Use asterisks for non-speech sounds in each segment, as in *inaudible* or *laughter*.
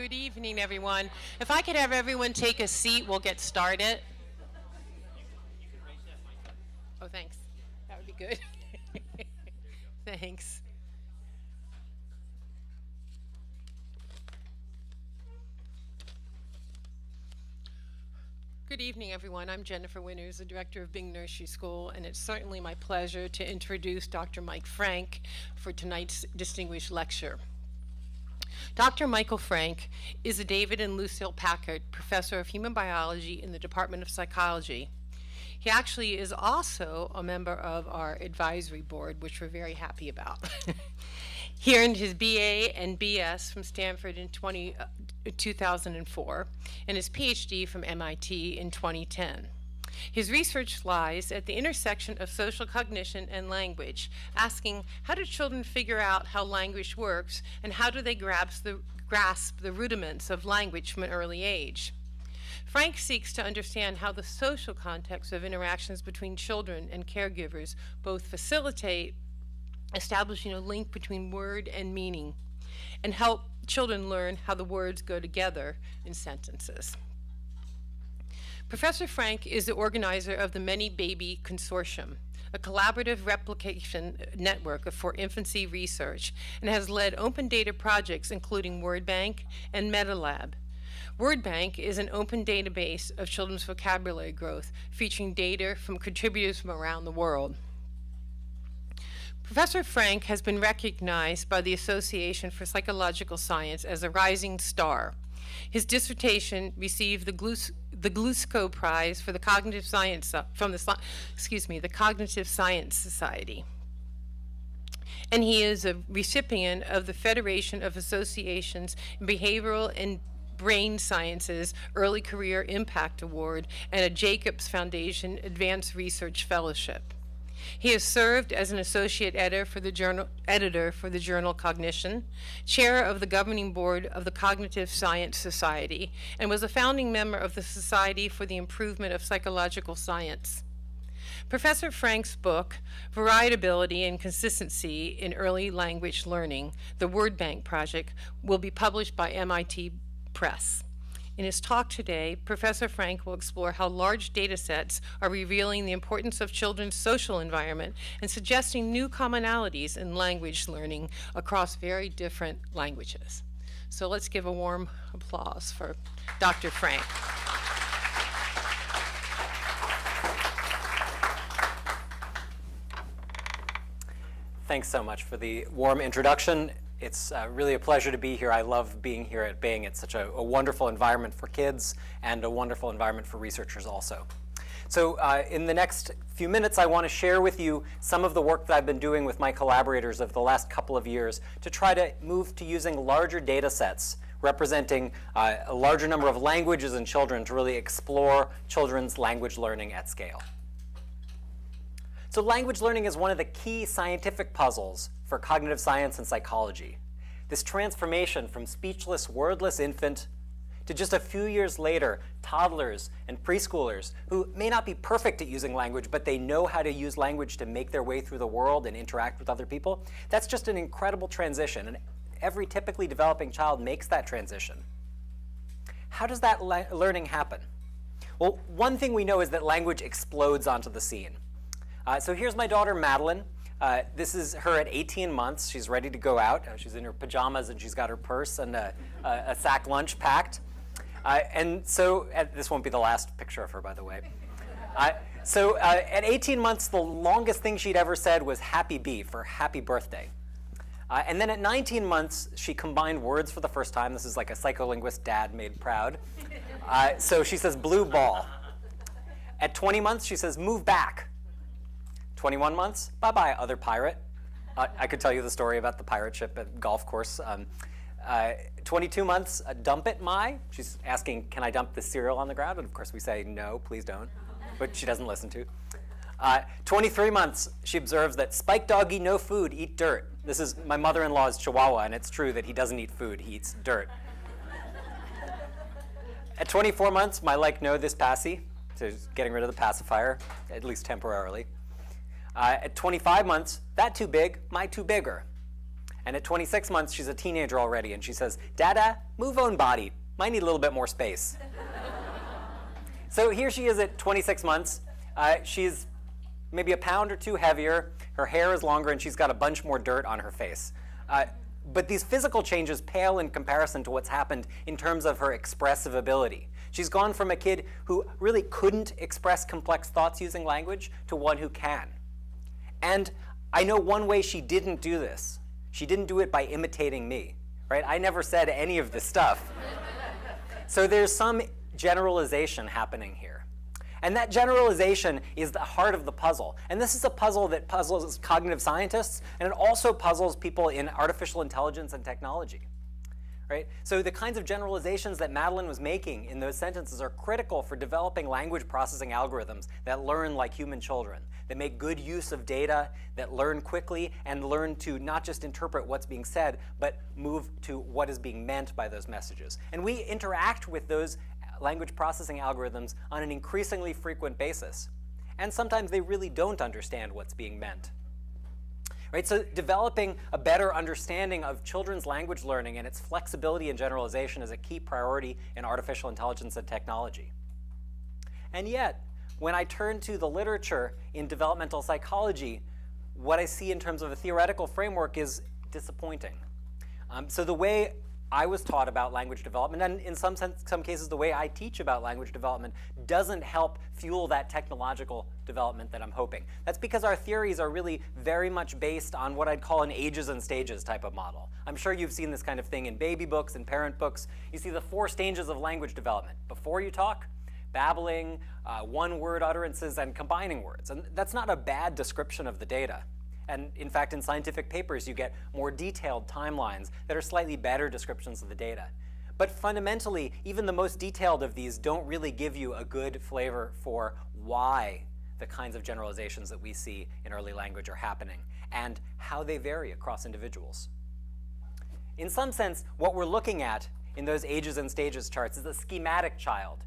Good evening, everyone. If I could have everyone take a seat, we'll get started. Oh, thanks. That would be good. *laughs* thanks. Good evening, everyone. I'm Jennifer Winters, the director of Bing Nursery School, and it's certainly my pleasure to introduce Dr. Mike Frank for tonight's distinguished lecture. Dr. Michael Frank is a David and Lucille Packard Professor of Human Biology in the Department of Psychology. He actually is also a member of our advisory board, which we're very happy about. *laughs* he earned his BA and BS from Stanford in 20, uh, 2004 and his PhD from MIT in 2010. His research lies at the intersection of social cognition and language, asking how do children figure out how language works and how do they grasp the, grasp the rudiments of language from an early age. Frank seeks to understand how the social context of interactions between children and caregivers both facilitate establishing a link between word and meaning and help children learn how the words go together in sentences. Professor Frank is the organizer of the Many Baby Consortium, a collaborative replication network for infancy research, and has led open data projects including WordBank and MetaLab. WordBank is an open database of children's vocabulary growth, featuring data from contributors from around the world. Professor Frank has been recognized by the Association for Psychological Science as a rising star. His dissertation received the, Glus the Glushko Prize for the Cognitive Science uh, from the excuse me the Cognitive Science Society, and he is a recipient of the Federation of Associations in Behavioral and Brain Sciences Early Career Impact Award and a Jacobs Foundation Advanced Research Fellowship. He has served as an associate editor for the journal, editor for the journal Cognition, chair of the governing board of the Cognitive Science Society, and was a founding member of the Society for the Improvement of Psychological Science. Professor Frank's book, Variability and Consistency in Early Language Learning, the Word Bank Project, will be published by MIT Press. In his talk today, Professor Frank will explore how large data sets are revealing the importance of children's social environment and suggesting new commonalities in language learning across very different languages. So let's give a warm applause for Dr. Frank. Thanks so much for the warm introduction. It's uh, really a pleasure to be here. I love being here at Bing. It's such a, a wonderful environment for kids and a wonderful environment for researchers also. So uh, in the next few minutes, I want to share with you some of the work that I've been doing with my collaborators over the last couple of years to try to move to using larger data sets representing uh, a larger number of languages in children to really explore children's language learning at scale. So language learning is one of the key scientific puzzles for cognitive science and psychology. This transformation from speechless, wordless infant to just a few years later, toddlers and preschoolers who may not be perfect at using language, but they know how to use language to make their way through the world and interact with other people. That's just an incredible transition, and every typically developing child makes that transition. How does that le learning happen? Well, one thing we know is that language explodes onto the scene. Uh, so here's my daughter, Madeline. Uh, this is her at 18 months. She's ready to go out. Uh, she's in her pajamas and she's got her purse and a, a, a sack lunch packed. Uh, and so, this won't be the last picture of her, by the way. Uh, so uh, at 18 months, the longest thing she'd ever said was happy bee for happy birthday. and then at 19 months, she combined words for the first time. This is like a psycholinguist dad made proud. so she says blue ball. At 20 months, she says move back. 21 months, bye-bye, other pirate. Uh, I could tell you the story about the pirate ship at golf course. Um, uh, 22 months, uh, dump it, my. She's asking, can I dump the cereal on the ground? And of course we say, no, please don't. But she doesn't listen to. Uh, 23 months, she observes that spike doggy, no food, eat dirt. This is my mother-in-law's chihuahua, and it's true that he doesn't eat food, he eats dirt. At 24 months, my like no this passy, so getting rid of the pacifier, at least temporarily. Uh, at 25 months, that too big, my too bigger. And at 26 months, she's a teenager already, and she says, Dada, move own body. Might need a little bit more space. *laughs* so here she is at 26 months. Uh, she's maybe a pound or two heavier. Her hair is longer, and she's got a bunch more dirt on her face. Uh, but these physical changes pale in comparison to what's happened in terms of her expressive ability. She's gone from a kid who really couldn't express complex thoughts using language to one who can. And I know one way she didn't do this. She didn't do it by imitating me, right? I never said any of this stuff. so there's some generalization happening here. And that generalization is the heart of the puzzle. And this is a puzzle that puzzles cognitive scientists, and it also puzzles people in artificial intelligence and technology. Right? So the kinds of generalizations that Madeline was making in those sentences are critical for developing language processing algorithms that learn like human children, that make good use of data, that learn quickly, and learn to not just interpret what's being said, but move to what is being meant by those messages. And we interact with those language processing algorithms on an increasingly frequent basis. And sometimes they really don't understand what's being meant. Right, so developing a better understanding of children's language learning and its flexibility and generalization is a key priority in artificial intelligence and technology. And yet, when I turn to the literature in developmental psychology, what I see in terms of a theoretical framework is disappointing. Um, so the way I was taught about language development, and in some sense, some cases, the way I teach about language development doesn't help fuel that technological development that I'm hoping. That's because our theories are really very much based on what I'd call an ages and stages type of model. I'm sure you've seen this kind of thing in baby books and parent books. You see the four stages of language development. Before you talk, babbling, uh, one-word utterances, and combining words. And that's not a bad description of the data. And in fact, in scientific papers, you get more detailed timelines that are slightly better descriptions of the data. But fundamentally, even the most detailed of these don't really give you a good flavor for why the kinds of generalizations that we see in early language are happening and how they vary across individuals. In some sense, what we're looking at in those ages and stages charts is a schematic child.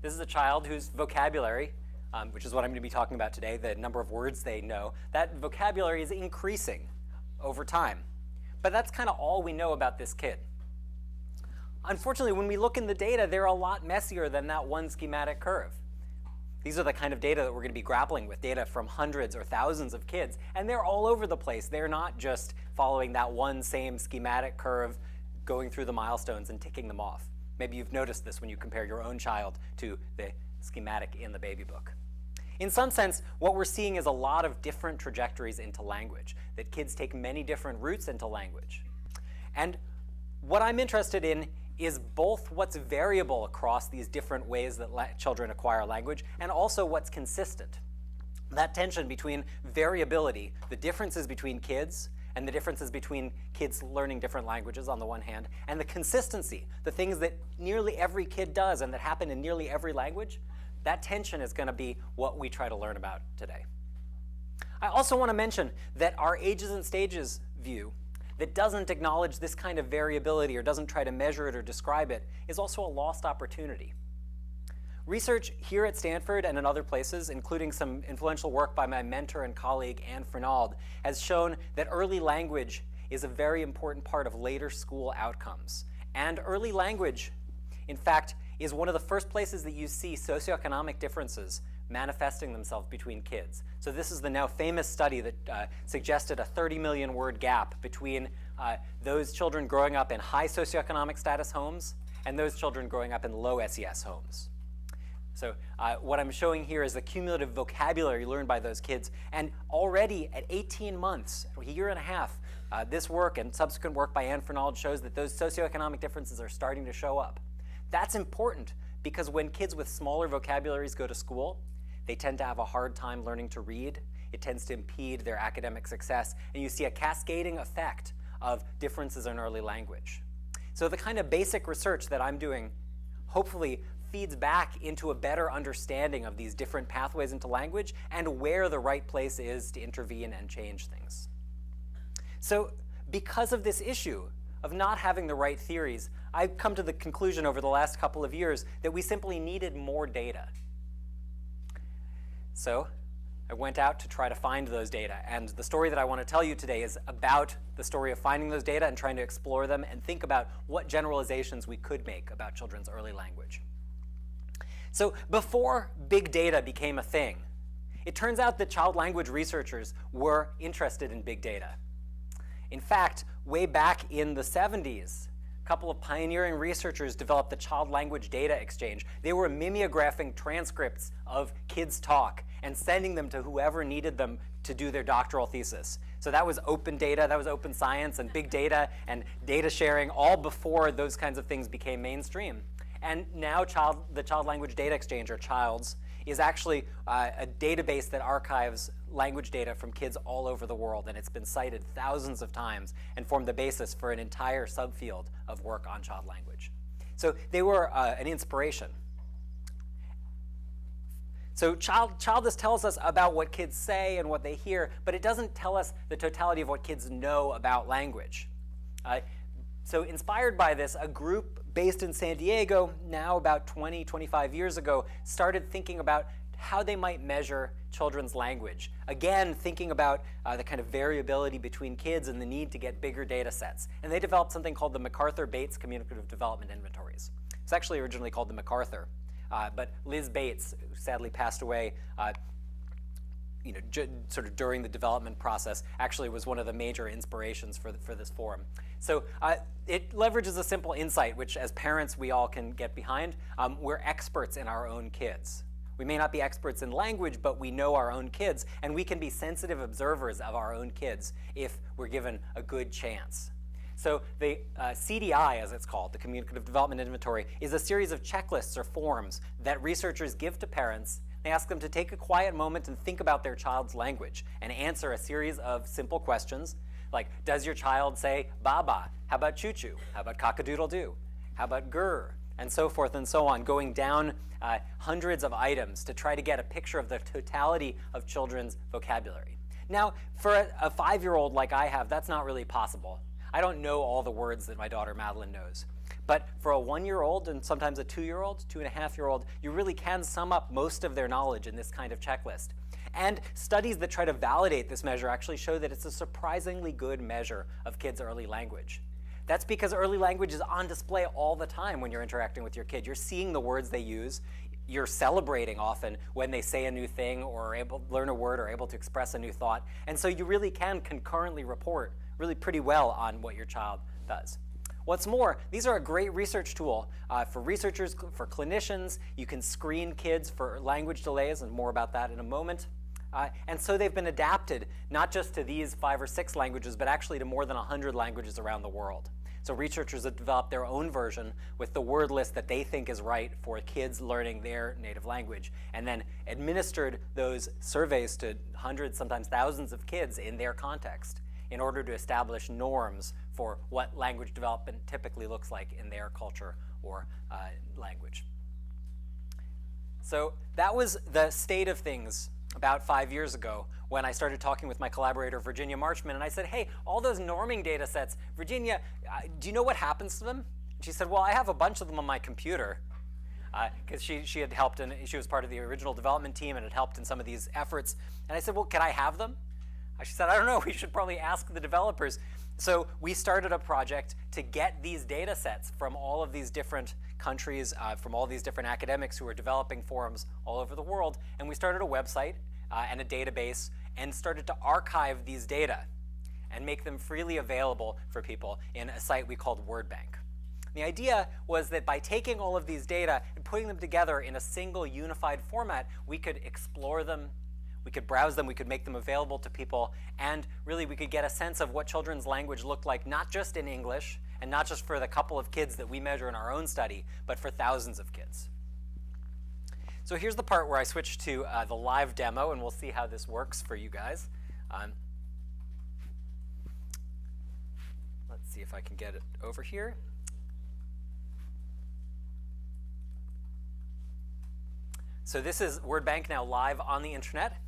This is a child whose vocabulary um, which is what I'm going to be talking about today, the number of words they know, that vocabulary is increasing over time. But that's kind of all we know about this kid. Unfortunately, when we look in the data, they're a lot messier than that one schematic curve. These are the kind of data that we're going to be grappling with, data from hundreds or thousands of kids, and they're all over the place. They're not just following that one same schematic curve, going through the milestones and ticking them off. Maybe you've noticed this when you compare your own child to the schematic in the baby book. In some sense, what we're seeing is a lot of different trajectories into language, that kids take many different routes into language. And what I'm interested in is both what's variable across these different ways that children acquire language and also what's consistent. That tension between variability, the differences between kids, and the differences between kids learning different languages on the one hand, and the consistency, the things that nearly every kid does and that happen in nearly every language, that tension is going to be what we try to learn about today. I also want to mention that our ages and stages view that doesn't acknowledge this kind of variability or doesn't try to measure it or describe it is also a lost opportunity. Research here at Stanford and in other places, including some influential work by my mentor and colleague Anne Fernald, has shown that early language is a very important part of later school outcomes. And early language, in fact, is one of the first places that you see socioeconomic differences manifesting themselves between kids. So this is the now famous study that uh, suggested a 30 million word gap between uh, those children growing up in high socioeconomic status homes and those children growing up in low SES homes. So uh, what I'm showing here is the cumulative vocabulary learned by those kids. And already at 18 months, a year and a half, uh, this work and subsequent work by Anne Fernald shows that those socioeconomic differences are starting to show up. That's important because when kids with smaller vocabularies go to school, they tend to have a hard time learning to read. It tends to impede their academic success. And you see a cascading effect of differences in early language. So the kind of basic research that I'm doing hopefully feeds back into a better understanding of these different pathways into language and where the right place is to intervene and change things. So because of this issue of not having the right theories, I've come to the conclusion over the last couple of years that we simply needed more data. So I went out to try to find those data. And the story that I want to tell you today is about the story of finding those data and trying to explore them and think about what generalizations we could make about children's early language. So before big data became a thing, it turns out that child language researchers were interested in big data. In fact, way back in the 70s, a couple of pioneering researchers developed the Child Language Data Exchange. They were mimeographing transcripts of kids' talk and sending them to whoever needed them to do their doctoral thesis. So that was open data, that was open science and big data and data sharing all before those kinds of things became mainstream. And now child, the Child Language Data Exchange, or CHILDES, is actually uh, a database that archives language data from kids all over the world, and it's been cited thousands of times and formed the basis for an entire subfield of work on child language. So they were uh, an inspiration. So child, CHILDES tells us about what kids say and what they hear, but it doesn't tell us the totality of what kids know about language. Uh, so inspired by this, a group based in San Diego, now about 20, 25 years ago, started thinking about how they might measure children's language. Again, thinking about uh, the kind of variability between kids and the need to get bigger data sets. And they developed something called the MacArthur-Bates Communicative Development Inventories. It's actually originally called the MacArthur. Uh, but Liz Bates, sadly passed away, uh, you know, sort of during the development process, actually was one of the major inspirations for, the, for this forum. So uh, it leverages a simple insight, which as parents we all can get behind. Um, we're experts in our own kids. We may not be experts in language, but we know our own kids, and we can be sensitive observers of our own kids if we're given a good chance. So the uh, CDI, as it's called, the Communicative Development Inventory, is a series of checklists or forms that researchers give to parents. They ask them to take a quiet moment and think about their child's language and answer a series of simple questions like, does your child say baba? How about choo-choo? How about cock-a-doodle-doo? How about grr? And so forth and so on, going down uh, hundreds of items to try to get a picture of the totality of children's vocabulary. Now, for a, a five-year-old like I have, that's not really possible. I don't know all the words that my daughter Madeline knows. But for a one-year-old and sometimes a two-year-old, two and a half-year-old, you really can sum up most of their knowledge in this kind of checklist. And studies that try to validate this measure actually show that it's a surprisingly good measure of kids' early language. That's because early language is on display all the time when you're interacting with your kid. You're seeing the words they use. You're celebrating often when they say a new thing or able learn a word or able to express a new thought. And so you really can concurrently report really pretty well on what your child does. What's more, these are a great research tool uh, for researchers, for clinicians. You can screen kids for language delays, and more about that in a moment. Uh, and so they've been adapted not just to these five or six languages, but actually to more than 100 languages around the world. So researchers have developed their own version with the word list that they think is right for kids learning their native language, and then administered those surveys to hundreds, sometimes thousands of kids in their context in order to establish norms for what language development typically looks like in their culture or uh, language. So that was the state of things about five years ago when I started talking with my collaborator, Virginia Marchman, and I said, hey, all those norming data sets, Virginia, uh, do you know what happens to them? she said, well, I have a bunch of them on my computer because uh, she, she had helped and she was part of the original development team and had helped in some of these efforts. And I said, well, can I have them? She said, I don't know, *laughs* we should probably ask the developers. So we started a project to get these data sets from all of these different countries, uh, from all these different academics who are developing forums all over the world. And we started a website uh, and a database and started to archive these data and make them freely available for people in a site we called WordBank. The idea was that by taking all of these data and putting them together in a single unified format, we could explore them, we could browse them, we could make them available to people, and really we could get a sense of what children's language looked like, not just in English, and not just for the couple of kids that we measure in our own study, but for thousands of kids. So here's the part where I switch to uh, the live demo, and we'll see how this works for you guys. Um, let's see if I can get it over here. So this is WordBank now live on the internet.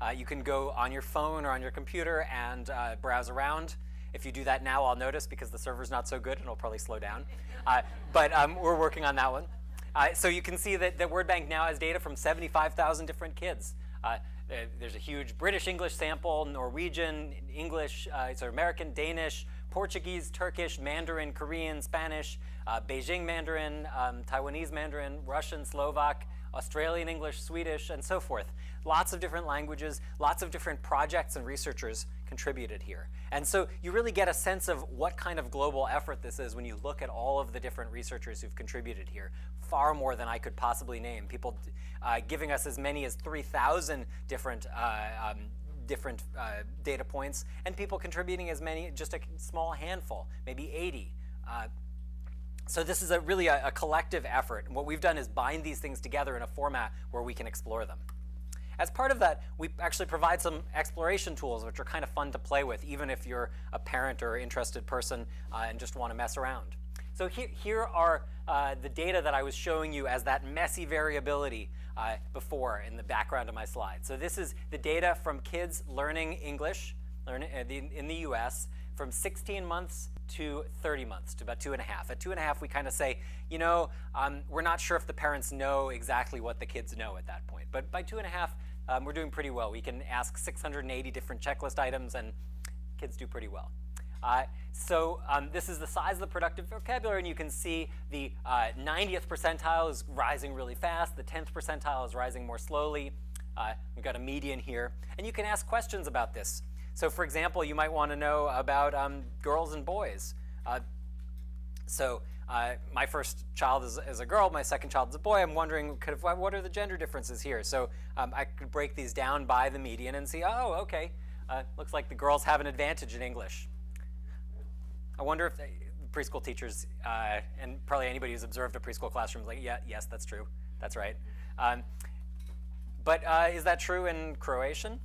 Uh, you can go on your phone or on your computer and uh, browse around. If you do that now, I'll notice because the server's not so good and it'll probably slow down. Uh, but um, we're working on that one. Uh, so you can see that, that WordBank now has data from 75,000 different kids. Uh, there's a huge British English sample, Norwegian, English, uh, so American, Danish, Portuguese, Turkish, Mandarin, Korean, Spanish, uh, Beijing Mandarin, um, Taiwanese Mandarin, Russian, Slovak, Australian English, Swedish, and so forth. Lots of different languages, lots of different projects and researchers contributed here. And so you really get a sense of what kind of global effort this is when you look at all of the different researchers who've contributed here. Far more than I could possibly name. People uh, giving us as many as 3,000 different uh, um, different uh, data points, and people contributing as many, just a small handful, maybe 80. Uh, so this is a really a, a collective effort. And what we've done is bind these things together in a format where we can explore them. As part of that, we actually provide some exploration tools, which are kind of fun to play with, even if you're a parent or interested person uh, and just want to mess around. So here, here are uh, the data that I was showing you as that messy variability uh, before in the background of my slide. So this is the data from kids learning English learning, uh, in the US from 16 months to 30 months, to about two and a half. At two and a half, we kind of say, you know, um, we're not sure if the parents know exactly what the kids know at that point. But by two and a half, um, we're doing pretty well. We can ask 680 different checklist items, and kids do pretty well. Uh, so um, this is the size of the productive vocabulary, and you can see the uh, 90th percentile is rising really fast. The 10th percentile is rising more slowly. Uh, we've got a median here. And you can ask questions about this. So for example, you might want to know about um, girls and boys. Uh, so uh, my first child is, is, a girl, my second child is a boy. I'm wondering, could, what are the gender differences here? So um, I could break these down by the median and see, oh, okay, uh, looks like the girls have an advantage in English. I wonder if they, preschool teachers, uh, and probably anybody who's observed a preschool classroom is like, yeah, yes, that's true. That's right. Um, but uh, is that true in Croatian?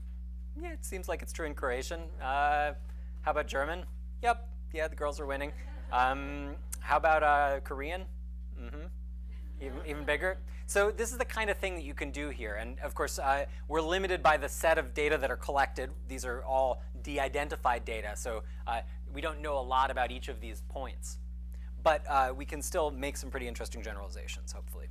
Yeah, it seems like it's true in Croatian. Uh, how about German? Yep, yeah, the girls are winning. Um, how about uh, Korean? Mm-hmm. Even, even bigger. So this is the kind of thing that you can do here. And of course, uh, we're limited by the set of data that are collected. These are all de-identified data. So uh, we don't know a lot about each of these points. But uh, we can still make some pretty interesting generalizations, hopefully.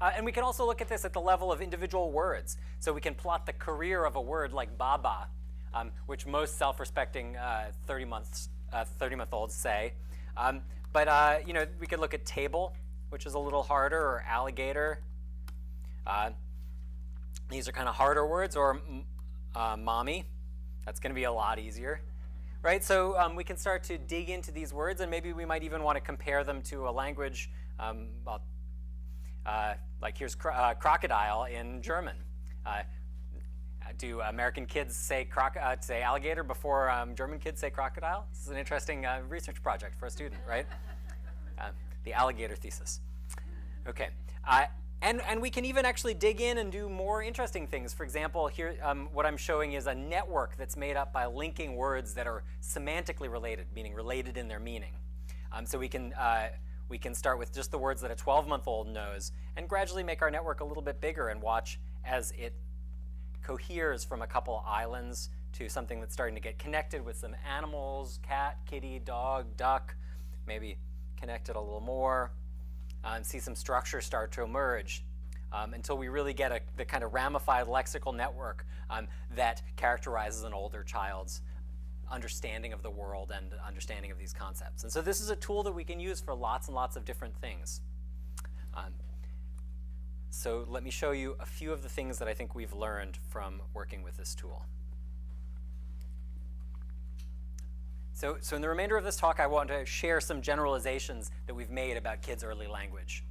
Uh, and we can also look at this at the level of individual words. So we can plot the career of a word like baba, um, which most self-respecting 30 uh, months 30 month olds say. Um, but uh, you know, we could look at table, which is a little harder, or alligator. Uh, these are kind of harder words, or uh, mommy. That's going to be a lot easier right? So um, we can start to dig into these words, and maybe we might even want to compare them to a language. Um, well, uh, like here's cro uh, crocodile in German. Uh, do American kids say, uh, say alligator before um, German kids say crocodile? This is an interesting uh, research project for a student, right? *laughs* Uh, the alligator thesis. Okay. And, and we can even actually dig in and do more interesting things. For example, here um, what I'm showing is a network that's made up by linking words that are semantically related, meaning related in their meaning. Um, so we can, uh, we can start with just the words that a 12-month-old knows and gradually make our network a little bit bigger and watch as it coheres from a couple islands to something that's starting to get connected with some animals, cat, kitty, dog, duck, maybe connected a little more, uh, and see some structure start to emerge um, until we really get a, the kind of ramified lexical network um, that characterizes an older child's understanding of the world and understanding of these concepts. And so this is a tool that we can use for lots and lots of different things. Um, so let me show you a few of the things that I think we've learned from working with this tool. So, so in the remainder of this talk, I want to share some generalizations that we've made about kids' early language.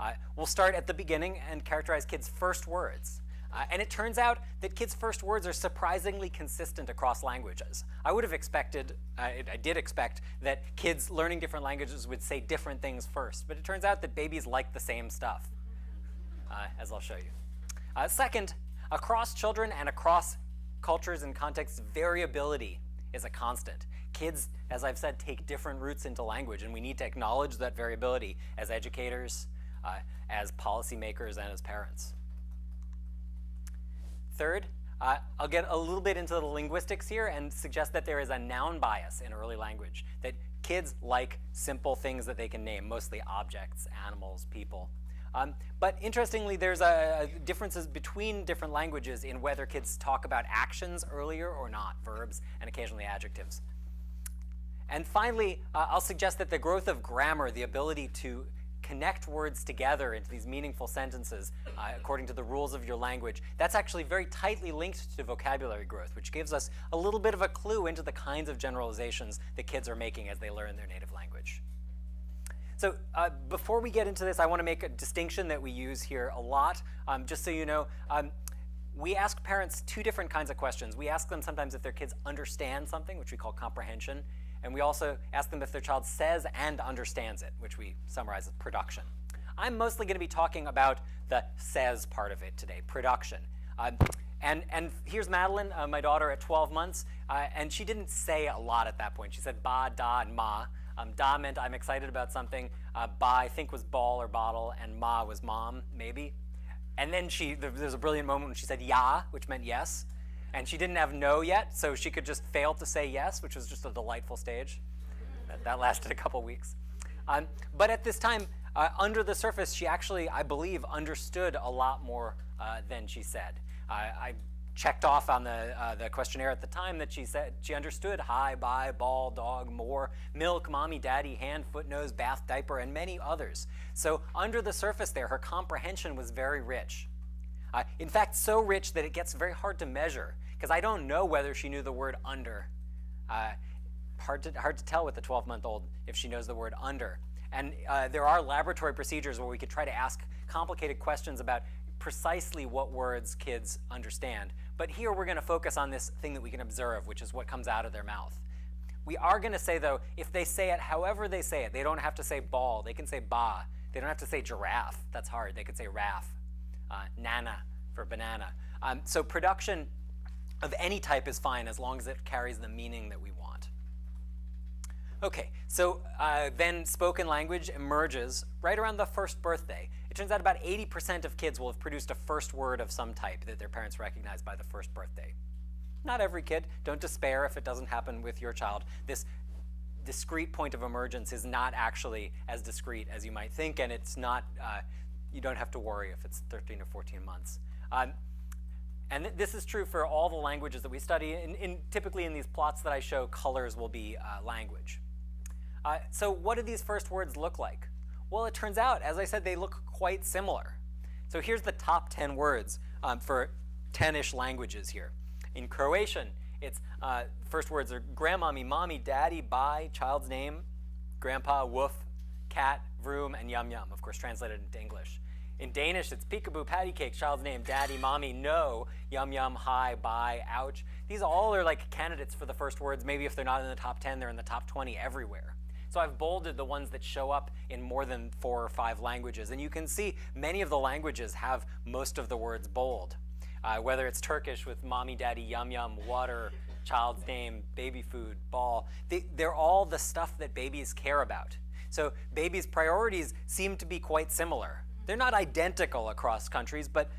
Uh, we'll start at the beginning and characterize kids' first words. Uh, and it turns out that kids' first words are surprisingly consistent across languages. I would have expected, I did expect, that kids learning different languages would say different things first. But it turns out that babies like the same stuff, uh, as I'll show you. Uh, second, across children and across cultures and contexts, variability is a constant kids, as I've said, take different routes into language, and we need to acknowledge that variability as educators, uh, as policymakers, and as parents. Third, uh, I'll get a little bit into the linguistics here and suggest that there is a noun bias in early language, that kids like simple things that they can name, mostly objects, animals, people. Um, but interestingly, there's a, a differences between different languages in whether kids talk about actions earlier or not, verbs and occasionally adjectives. And finally, uh, I'll suggest that the growth of grammar, the ability to connect words together into these meaningful sentences uh, according to the rules of your language, that's actually very tightly linked to vocabulary growth, which gives us a little bit of a clue into the kinds of generalizations that kids are making as they learn their native language. So uh, before we get into this, I want to make a distinction that we use here a lot, um, just so you know. Um, we ask parents two different kinds of questions. We ask them sometimes if their kids understand something, which we call comprehension, and we also ask them if their child says and understands it, which we summarize as production. I'm mostly going to be talking about the says part of it today, production. Uh, and, and here's Madeline, uh, my daughter at 12 months, uh, and she didn't say a lot at that point. She said ba, da, and ma. Um, da meant I'm excited about something. Uh, ba, I think, was ball or bottle, and ma was mom, maybe. And then she, there was a brilliant moment when she said ya, which meant yes. And she didn't have no yet, so she could just fail to say yes, which was just a delightful stage. That, that lasted a couple weeks. Um, but at this time, uh, under the surface, she actually, I believe, understood a lot more uh, than she said. I checked off on the, uh, the questionnaire at the time that she said she understood hi, bye, ball, dog, more, milk, mommy, daddy, hand, foot, nose, bath, diaper, and many others. So under the surface there, her comprehension was very rich. Uh, in fact, so rich that it gets very hard to measure because I don't know whether she knew the word under. Uh, hard, to, hard to tell with a 12 month old if she knows the word under. And uh, there are laboratory procedures where we could try to ask complicated questions about precisely what words kids understand. But here we're going to focus on this thing that we can observe, which is what comes out of their mouth. We are going to say, though, if they say it however they say it, they don't have to say ball, they can say ba. They don't have to say giraffe, that's hard. They could say raff, uh, nana for banana. Um, so production of any type is fine as long as it carries the meaning that we want. Okay, so uh, then spoken language emerges right around the first birthday. It turns out about 80% of kids will have produced a first word of some type that their parents recognize by the first birthday. Not every kid. Don't despair if it doesn't happen with your child. This discrete point of emergence is not actually as discrete as you might think, and it's not, uh, you don't have to worry if it's 13 or 14 months. Um, and th this is true for all the languages that we study. In, in, typically in these plots that I show, colors will be uh, language. Uh, so what do these first words look like? Well, it turns out, as I said, they look quite similar. So here's the top 10 words um, for 10-ish languages here. In Croatian, its uh, first words are grandmommy, mommy, daddy, bye, child's name, grandpa, woof, cat, vroom, and yum yum, of course translated into English. In Danish, it's peekaboo, patty cake, child's name, daddy, mommy, no, yum yum, hi, bye, ouch. These all are like candidates for the first words. Maybe if they're not in the top 10, they're in the top 20 everywhere. So I've bolded the ones that show up in more than four or five languages. And you can see many of the languages have most of the words bold. Uh, whether it's Turkish with mommy, daddy, yum yum, water, child's name, baby food, ball, they, they're all the stuff that babies care about. So babies' priorities seem to be quite similar. They're not identical across countries, but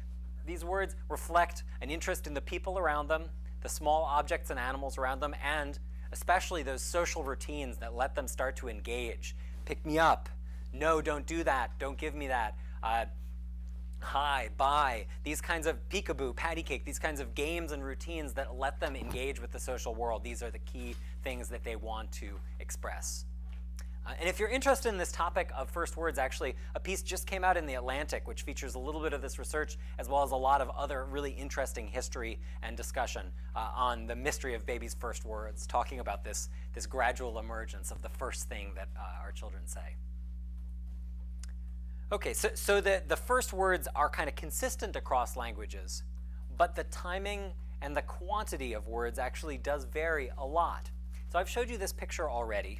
these words reflect an interest in the people around them, the small objects and animals around them, and especially those social routines that let them start to engage. Pick me up. No, don't do that. Don't give me that. Uh, hi, bye. These kinds of peekaboo, patty cake, these kinds of games and routines that let them engage with the social world. These are the key things that they want to express. Uh, and if you're interested in this topic of first words, actually, a piece just came out in The Atlantic, which features a little bit of this research, as well as a lot of other really interesting history and discussion uh, on the mystery of babies' first words, talking about this, this gradual emergence of the first thing that uh, our children say. Okay, so, so the, the first words are kind of consistent across languages, but the timing and the quantity of words actually does vary a lot. So I've showed you this picture already.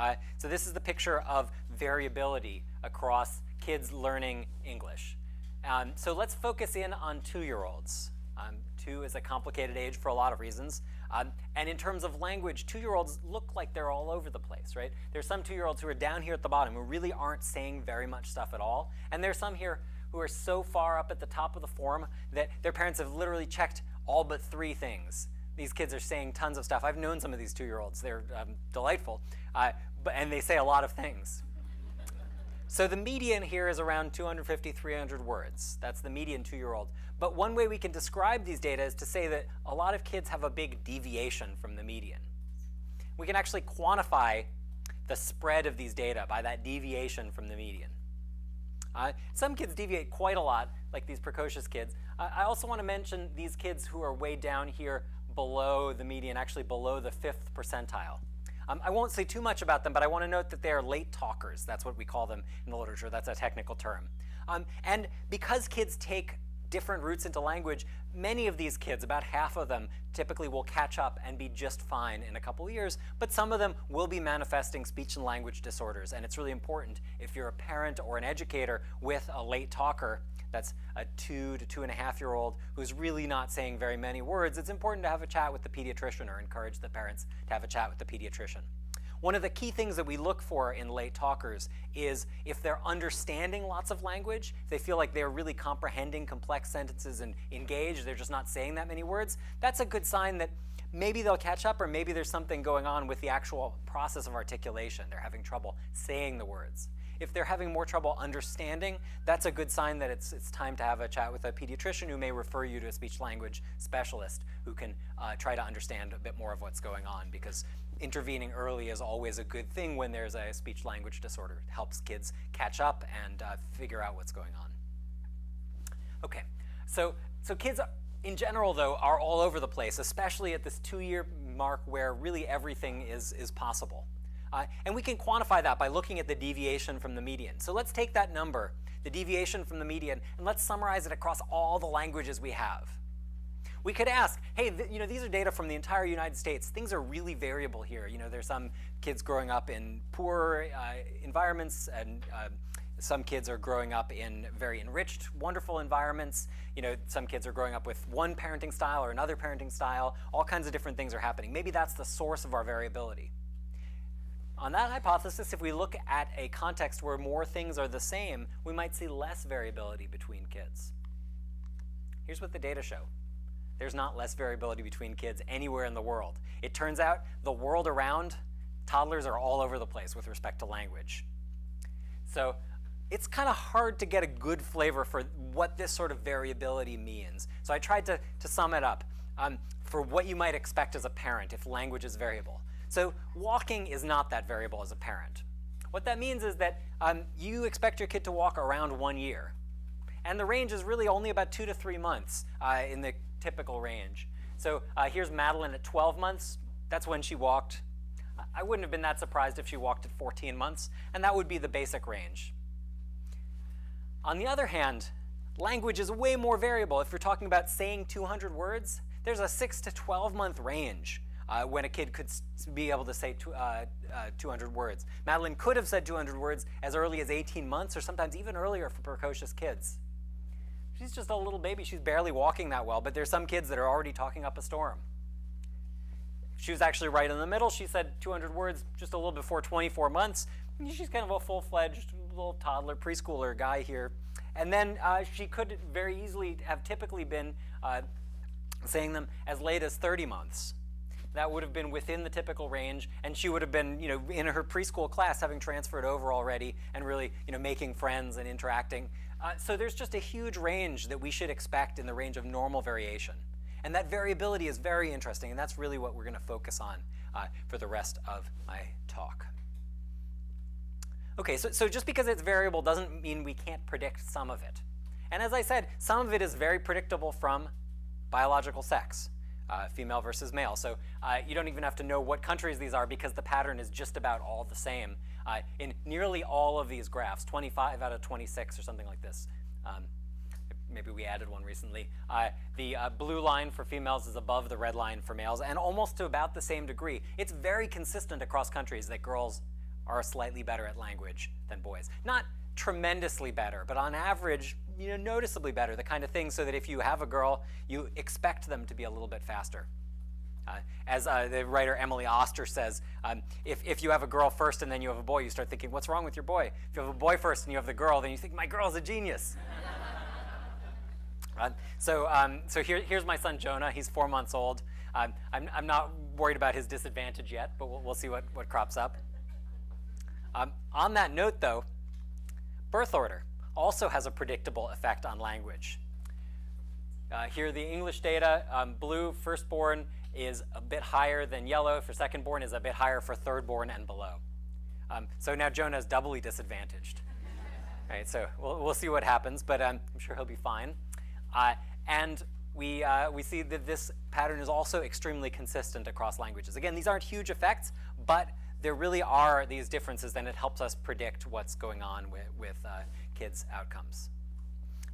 Uh, so this is the picture of variability across kids learning English. Um, so let's focus in on two-year-olds. Um, two is a complicated age for a lot of reasons. Um, and in terms of language, two-year-olds look like they're all over the place, right? There's some two-year-olds who are down here at the bottom who really aren't saying very much stuff at all. And there's some here who are so far up at the top of the form that their parents have literally checked all but three things these kids are saying tons of stuff. I've known some of these two-year-olds. They're um, delightful, uh, but, and they say a lot of things. So the median here is around 250, 300 words. That's the median two-year-old. But one way we can describe these data is to say that a lot of kids have a big deviation from the median. We can actually quantify the spread of these data by that deviation from the median. Uh, some kids deviate quite a lot, like these precocious kids. Uh, I also want to mention these kids who are way down here below the median, actually below the fifth percentile. Um, I won't say too much about them, but I want to note that they are late talkers. That's what we call them in the literature. That's a technical term. Um, and because kids take different routes into language, many of these kids, about half of them, typically will catch up and be just fine in a couple years, but some of them will be manifesting speech and language disorders. And it's really important if you're a parent or an educator with a late talker, that's a two to two and a half year old who's really not saying very many words, it's important to have a chat with the pediatrician or encourage the parents to have a chat with the pediatrician. One of the key things that we look for in late talkers is if they're understanding lots of language, if they feel like they're really comprehending complex sentences and engaged, they're just not saying that many words, that's a good sign that maybe they'll catch up or maybe there's something going on with the actual process of articulation. They're having trouble saying the words. If they're having more trouble understanding, that's a good sign that it's, it's time to have a chat with a pediatrician who may refer you to a speech language specialist who can uh, try to understand a bit more of what's going on because intervening early is always a good thing when there's a speech language disorder. It helps kids catch up and uh, figure out what's going on. Okay, so, so kids in general, though, are all over the place, especially at this two-year mark where really everything is, is possible. Uh, and we can quantify that by looking at the deviation from the median. So let's take that number, the deviation from the median, and let's summarize it across all the languages we have. We could ask, hey, you know, these are data from the entire United States. Things are really variable here. You know, there's some kids growing up in poor uh, environments, and uh, some kids are growing up in very enriched, wonderful environments. You know, some kids are growing up with one parenting style or another parenting style. All kinds of different things are happening. Maybe that's the source of our variability. On that hypothesis, if we look at a context where more things are the same, we might see less variability between kids. Here's what the data show. There's not less variability between kids anywhere in the world. It turns out the world around, toddlers are all over the place with respect to language. So it's kind of hard to get a good flavor for what this sort of variability means. So I tried to, to sum it up um, for what you might expect as a parent if language is variable. So walking is not that variable as a parent. What that means is that um, you expect your kid to walk around one year. And the range is really only about two to three months uh, in the typical range. So uh, here's Madeline at 12 months. That's when she walked. I wouldn't have been that surprised if she walked at 14 months, and that would be the basic range. On the other hand, language is way more variable. If you're talking about saying 200 words, there's a 6 to 12 month range uh, when a kid could be able to say uh, uh, 200 words. Madeline could have said 200 words as early as 18 months or sometimes even earlier for precocious kids. She's just a little baby. She's barely walking that well, but there's some kids that are already talking up a storm. She was actually right in the middle. She said 200 words just a little before 24 months. She's kind of a full-fledged little toddler, preschooler guy here. And then uh, she could very easily have typically been uh, saying them as late as 30 months that would have been within the typical range, and she would have been, you know, in her preschool class having transferred over already and really, you know, making friends and interacting. Uh, so there's just a huge range that we should expect in the range of normal variation. And that variability is very interesting, and that's really what we're going to focus on uh, for the rest of my talk. Okay, so, so just because it's variable doesn't mean we can't predict some of it. And as I said, some of it is very predictable from biological sex uh, female versus male. So uh, you don't even have to know what countries these are because the pattern is just about all the same uh, in nearly all of these graphs, 25 out of 26 or something like this. Um, maybe we added one recently. Uh, the uh, blue line for females is above the red line for males, and almost to about the same degree. It's very consistent across countries that girls are slightly better at language than boys. Not tremendously better, but on average, you know, noticeably better, the kind of thing so that if you have a girl, you expect them to be a little bit faster. Uh, as uh, the writer Emily Oster says, um, if, if you have a girl first and then you have a boy, you start thinking, what's wrong with your boy? If you have a boy first and you have the girl, then you think, my girl's a genius. uh, *laughs* so um, so here, here's my son Jonah. He's four months old. Um, I'm, I'm not worried about his disadvantage yet, but we'll, we'll see what, what crops up. Um, on that note, though, Birth order also has a predictable effect on language. Uh, here the English data, um, blue firstborn is a bit higher than yellow for secondborn is a bit higher for thirdborn and below. Um, so now Jonah is doubly disadvantaged. *laughs* right, so we'll, we'll see what happens, but um, I'm sure he'll be fine. Uh, and we, uh, we see that this pattern is also extremely consistent across languages. Again, these aren't huge effects, but there really are these differences, and it helps us predict what's going on with, with uh, kids' outcomes.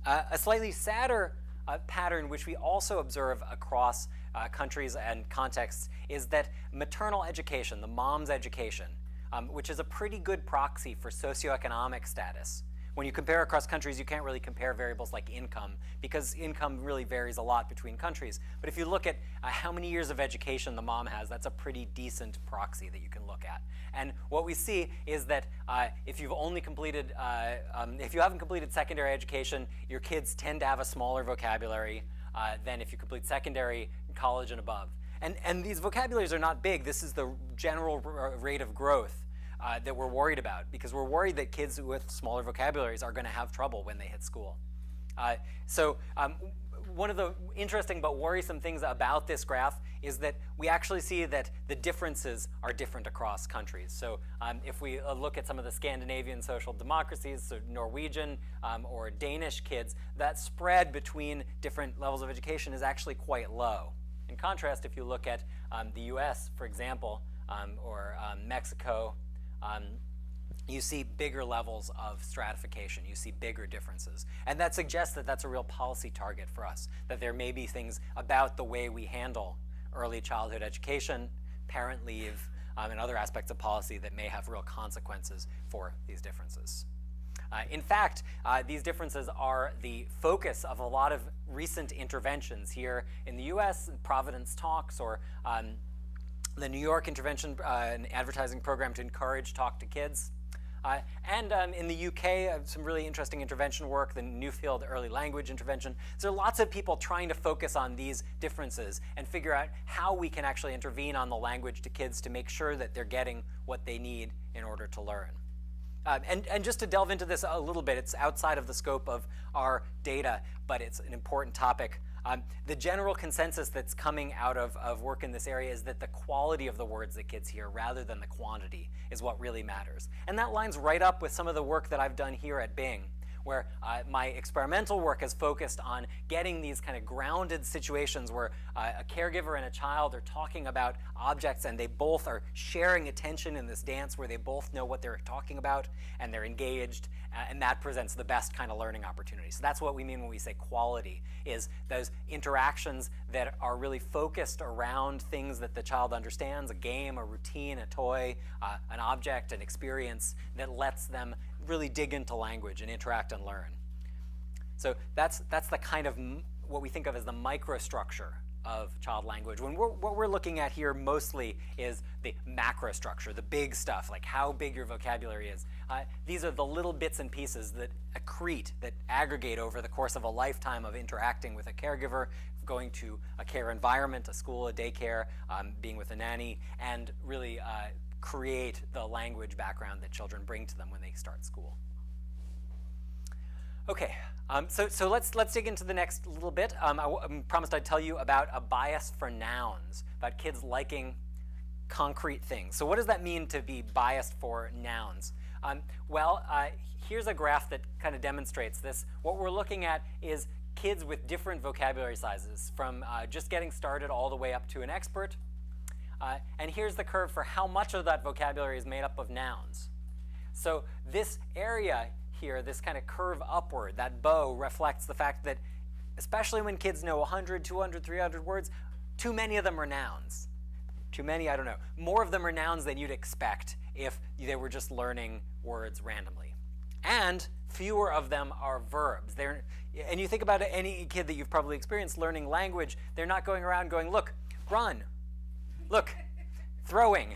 Uh, a slightly sadder uh, pattern, which we also observe across uh, countries and contexts, is that maternal education, the mom's education, um, which is a pretty good proxy for socioeconomic status, when you compare across countries, you can't really compare variables like income because income really varies a lot between countries. But if you look at uh, how many years of education the mom has, that's a pretty decent proxy that you can look at. And what we see is that uh, if you've only completed, uh, um, if you haven't completed secondary education, your kids tend to have a smaller vocabulary uh, than if you complete secondary, college, and above. And, and these vocabularies are not big. This is the general rate of growth uh, that we're worried about because we're worried that kids with smaller vocabularies are going to have trouble when they hit school. Uh, so um, one of the interesting but worrisome things about this graph is that we actually see that the differences are different across countries. So um, if we uh, look at some of the Scandinavian social democracies, so Norwegian um, or Danish kids, that spread between different levels of education is actually quite low. In contrast, if you look at um, the US, for example, um, or um, Mexico, um, you see bigger levels of stratification. You see bigger differences. And that suggests that that's a real policy target for us, that there may be things about the way we handle early childhood education, parent leave, um, and other aspects of policy that may have real consequences for these differences. Uh, in fact, uh, these differences are the focus of a lot of recent interventions here in the US, Providence Talks, or um, the New York intervention uh, and advertising program to encourage talk to kids. Uh, and um, in the UK, uh, some really interesting intervention work, the Nuffield Early Language Intervention. So there are lots of people trying to focus on these differences and figure out how we can actually intervene on the language to kids to make sure that they're getting what they need in order to learn. Um, and, and just to delve into this a little bit, it's outside of the scope of our data, but it's an important topic. Um, the general consensus that's coming out of, of work in this area is that the quality of the words that kids hear rather than the quantity is what really matters. And that lines right up with some of the work that I've done here at Bing where uh, my experimental work has focused on getting these kind of grounded situations where uh, a caregiver and a child are talking about objects and they both are sharing attention in this dance where they both know what they're talking about and they're engaged uh, and that presents the best kind of learning opportunity. So that's what we mean when we say quality, is those interactions that are really focused around things that the child understands, a game, a routine, a toy, uh, an object, an experience that lets them really dig into language and interact and learn. So that's, that's the kind of what we think of as the microstructure of child language. When we're, what we're looking at here mostly is the macro structure, the big stuff, like how big your vocabulary is. Uh, these are the little bits and pieces that accrete, that aggregate over the course of a lifetime of interacting with a caregiver, going to a care environment, a school, a daycare, um, being with a nanny, and really uh, create the language background that children bring to them when they start school. Okay, um, so, so let's, let's dig into the next little bit. Um, I, I promised I'd tell you about a bias for nouns, about kids liking concrete things. So what does that mean to be biased for nouns? Um, well, uh, here's a graph that kind of demonstrates this. What we're looking at is kids with different vocabulary sizes, from uh, just getting started all the way up to an expert. Uh, and here's the curve for how much of that vocabulary is made up of nouns. So this area here, this kind of curve upward, that bow reflects the fact that especially when kids know 100, 200, 300 words, too many of them are nouns. Too many, I don't know. More of them are nouns than you'd expect if they were just learning words randomly. And fewer of them are verbs. They're, and you think about any kid that you've probably experienced learning language, they're not going around going, look, run, Look, throwing,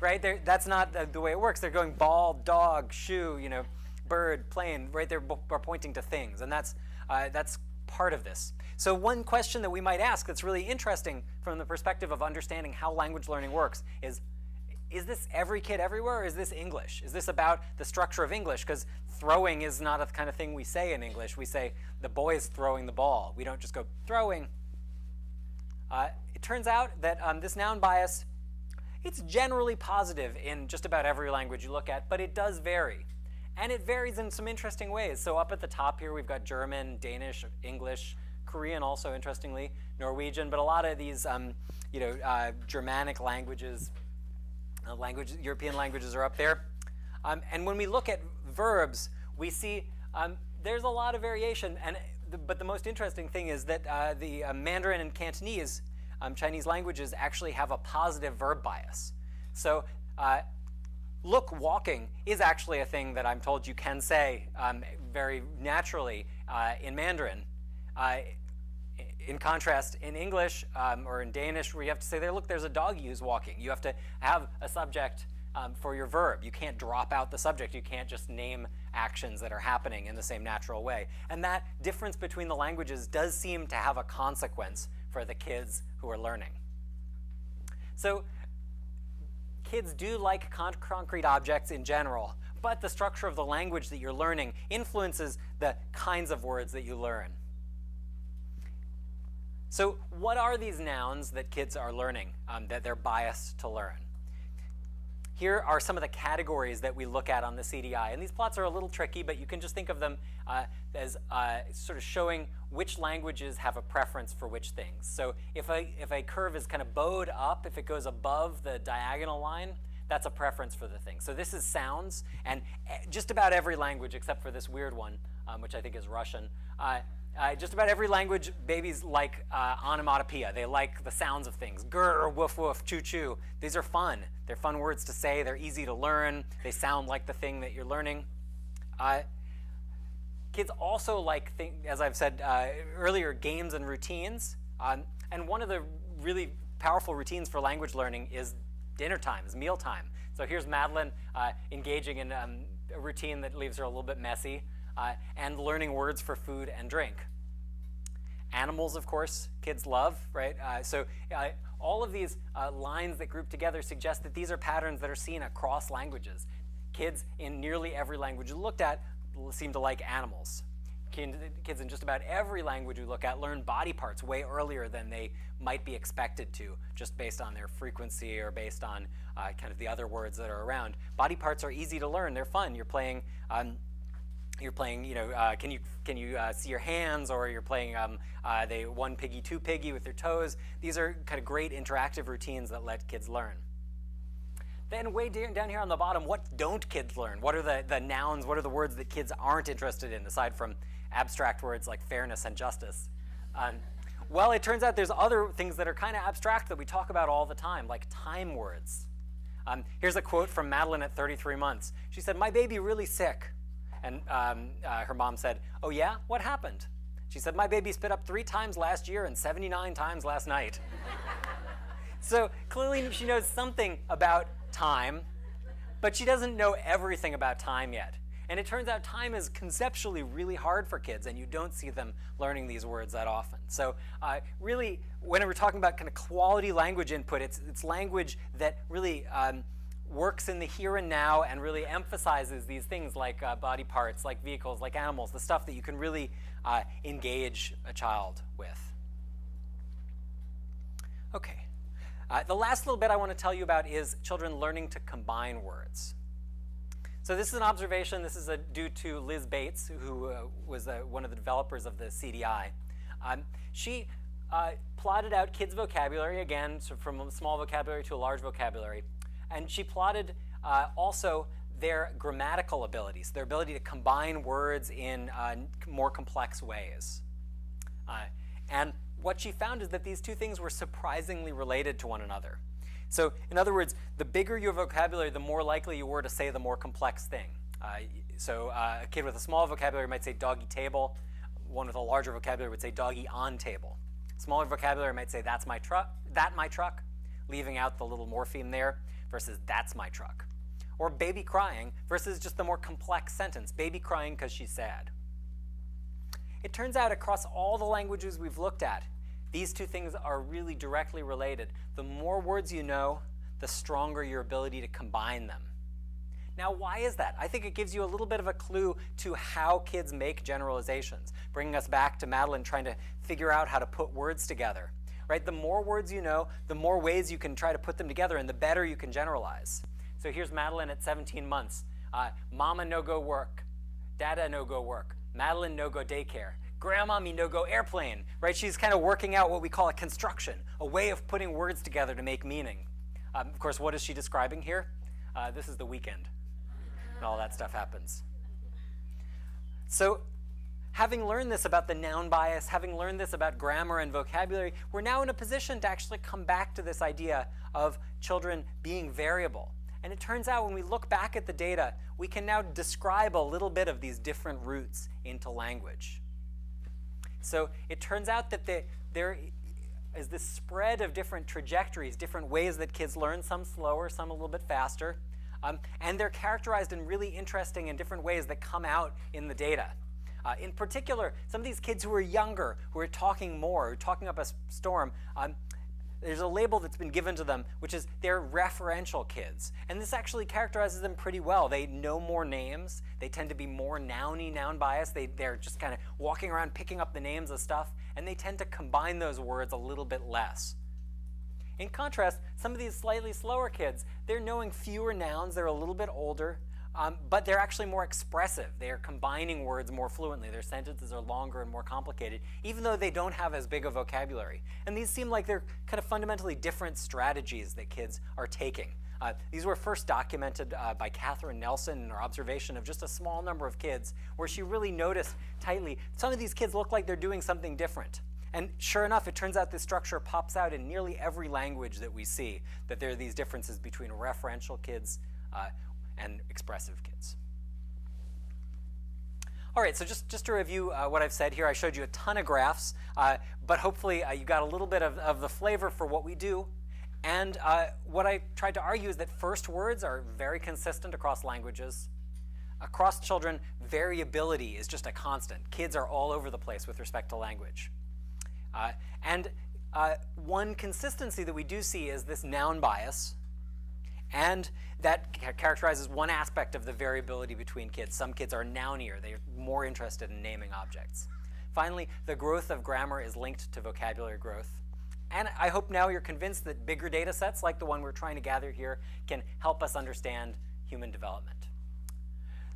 right? They're, that's not the, the, way it works. They're going ball, dog, shoe, you know, bird, plane, right? there are pointing to things, and that's, uh, that's part of this. So one question that we might ask that's really interesting from the perspective of understanding how language learning works is, is this every kid everywhere or is this English? Is this about the structure of English? Because throwing is not a kind of thing we say in English. We say the boy is throwing the ball. We don't just go throwing. Uh, it turns out that um, this noun bias, it's generally positive in just about every language you look at, but it does vary. And it varies in some interesting ways. So up at the top here, we've got German, Danish, English, Korean also, interestingly, Norwegian, but a lot of these, um, you know, uh, Germanic languages, uh, language, European languages are up there. Um, and when we look at verbs, we see um, there's a lot of variation. And the, but the most interesting thing is that uh, the uh, Mandarin and Cantonese um, Chinese languages actually have a positive verb bias. So uh, look walking is actually a thing that I'm told you can say um, very naturally uh, in Mandarin. Uh, in contrast, in English um, or in Danish, where you have to say there, look, there's a doggy who's walking. You have to have a subject um, for your verb. You can't drop out the subject. You can't just name actions that are happening in the same natural way. And that difference between the languages does seem to have a consequence for the kids who are learning. So kids do like con concrete objects in general, but the structure of the language that you're learning influences the kinds of words that you learn. So what are these nouns that kids are learning, um, that they're biased to learn? Here are some of the categories that we look at on the CDI. And these plots are a little tricky, but you can just think of them uh, as uh, sort of showing which languages have a preference for which things. So if a, if a curve is kind of bowed up, if it goes above the diagonal line, that's a preference for the thing. So this is sounds, and eh, just about every language except for this weird one, um, which I think is Russian, uh, uh, just about every language, babies like uh, onomatopoeia. They like the sounds of things. Grr, woof, woof, choo, choo. These are fun. They're fun words to say. They're easy to learn. They sound like the thing that you're learning. Uh, kids also like, as I've said uh, earlier, games and routines. Um, and one of the really powerful routines for language learning is dinner time, is meal time. So here's Madeline uh, engaging in um, a routine that leaves her a little bit messy uh, and learning words for food and drink. Animals, of course, kids love, right? Uh, so uh, all of these uh, lines that group together suggest that these are patterns that are seen across languages. Kids in nearly every language you looked at seem to like animals. Kids in just about every language we look at learn body parts way earlier than they might be expected to, just based on their frequency or based on uh, kind of the other words that are around. Body parts are easy to learn. They're fun. You're playing um, you're playing, you know, uh, can you can you uh, see your hands, or you're playing um, uh, one piggy, two piggy with your toes. These are kind of great interactive routines that let kids learn. Then way down here on the bottom, what don't kids learn? What are the, the nouns, what are the words that kids aren't interested in, aside from abstract words like fairness and justice? Um, well, it turns out there's other things that are kind of abstract that we talk about all the time, like time words. Um, here's a quote from Madeline at 33 months. She said, my baby really sick. And um, uh, her mom said, Oh, yeah? What happened? She said, My baby spit up three times last year and 79 times last night. *laughs* so clearly she knows something about time, but she doesn't know everything about time yet. And it turns out time is conceptually really hard for kids, and you don't see them learning these words that often. So, uh, really, when we're talking about kind of quality language input, it's, it's language that really um, works in the here and now and really emphasizes these things like uh, body parts, like vehicles, like animals, the stuff that you can really uh, engage a child with. Okay. Uh, the last little bit I want to tell you about is children learning to combine words. So this is an observation. This is a, due to Liz Bates, who uh, was uh, one of the developers of the CDI. Um, she uh, plotted out kids' vocabulary, again, so from a small vocabulary to a large vocabulary, and she plotted uh, also their grammatical abilities, their ability to combine words in uh, more complex ways. Uh, and what she found is that these two things were surprisingly related to one another. So, in other words, the bigger your vocabulary, the more likely you were to say the more complex thing. Uh, so, uh, a kid with a small vocabulary might say doggy table. One with a larger vocabulary would say doggy on table. Smaller vocabulary might say that's my truck, that my truck, leaving out the little morpheme there versus that's my truck. Or baby crying versus just the more complex sentence, baby crying because she's sad. It turns out across all the languages we've looked at, these two things are really directly related. The more words you know, the stronger your ability to combine them. Now, why is that? I think it gives you a little bit of a clue to how kids make generalizations, bringing us back to Madeline trying to figure out how to put words together. Right? The more words you know, the more ways you can try to put them together, and the better you can generalize. So here's Madeline at 17 months. Uh, Mama no go work. Dada no go work. Madeline no go daycare. Grandma me no go airplane. Right? She's kind of working out what we call a construction, a way of putting words together to make meaning. Um, of course, what is she describing here? Uh, this is the weekend and all that stuff happens. So, having learned this about the noun bias, having learned this about grammar and vocabulary, we're now in a position to actually come back to this idea of children being variable. And it turns out when we look back at the data, we can now describe a little bit of these different routes into language. So it turns out that the, there is this spread of different trajectories, different ways that kids learn, some slower, some a little bit faster. Um, and they're characterized in really interesting and different ways that come out in the data. Uh, in particular, some of these kids who are younger, who are talking more, who are talking up a storm, um, there's a label that's been given to them, which is they're referential kids. And this actually characterizes them pretty well. They know more names. They tend to be more nouny, noun biased. They, they're just kind of walking around picking up the names of stuff, and they tend to combine those words a little bit less. In contrast, some of these slightly slower kids, they're knowing fewer nouns, they're a little bit older, um, but they're actually more expressive. They are combining words more fluently. Their sentences are longer and more complicated, even though they don't have as big a vocabulary. And these seem like they're kind of fundamentally different strategies that kids are taking. Uh, these were first documented uh, by Katherine Nelson in her observation of just a small number of kids, where she really noticed tightly some of these kids look like they're doing something different. And sure enough, it turns out this structure pops out in nearly every language that we see, that there are these differences between referential kids uh, and expressive kids. All right, so just, just to review uh, what I've said here, I showed you a ton of graphs, uh, but hopefully uh, you got a little bit of, of the flavor for what we do. And uh, what I tried to argue is that first words are very consistent across languages. Across children, variability is just a constant. Kids are all over the place with respect to language. Uh, and uh, one consistency that we do see is this noun bias, and that characterizes one aspect of the variability between kids. Some kids are nounier, they're more interested in naming objects. Finally, the growth of grammar is linked to vocabulary growth. And I hope now you're convinced that bigger data sets, like the one we're trying to gather here, can help us understand human development.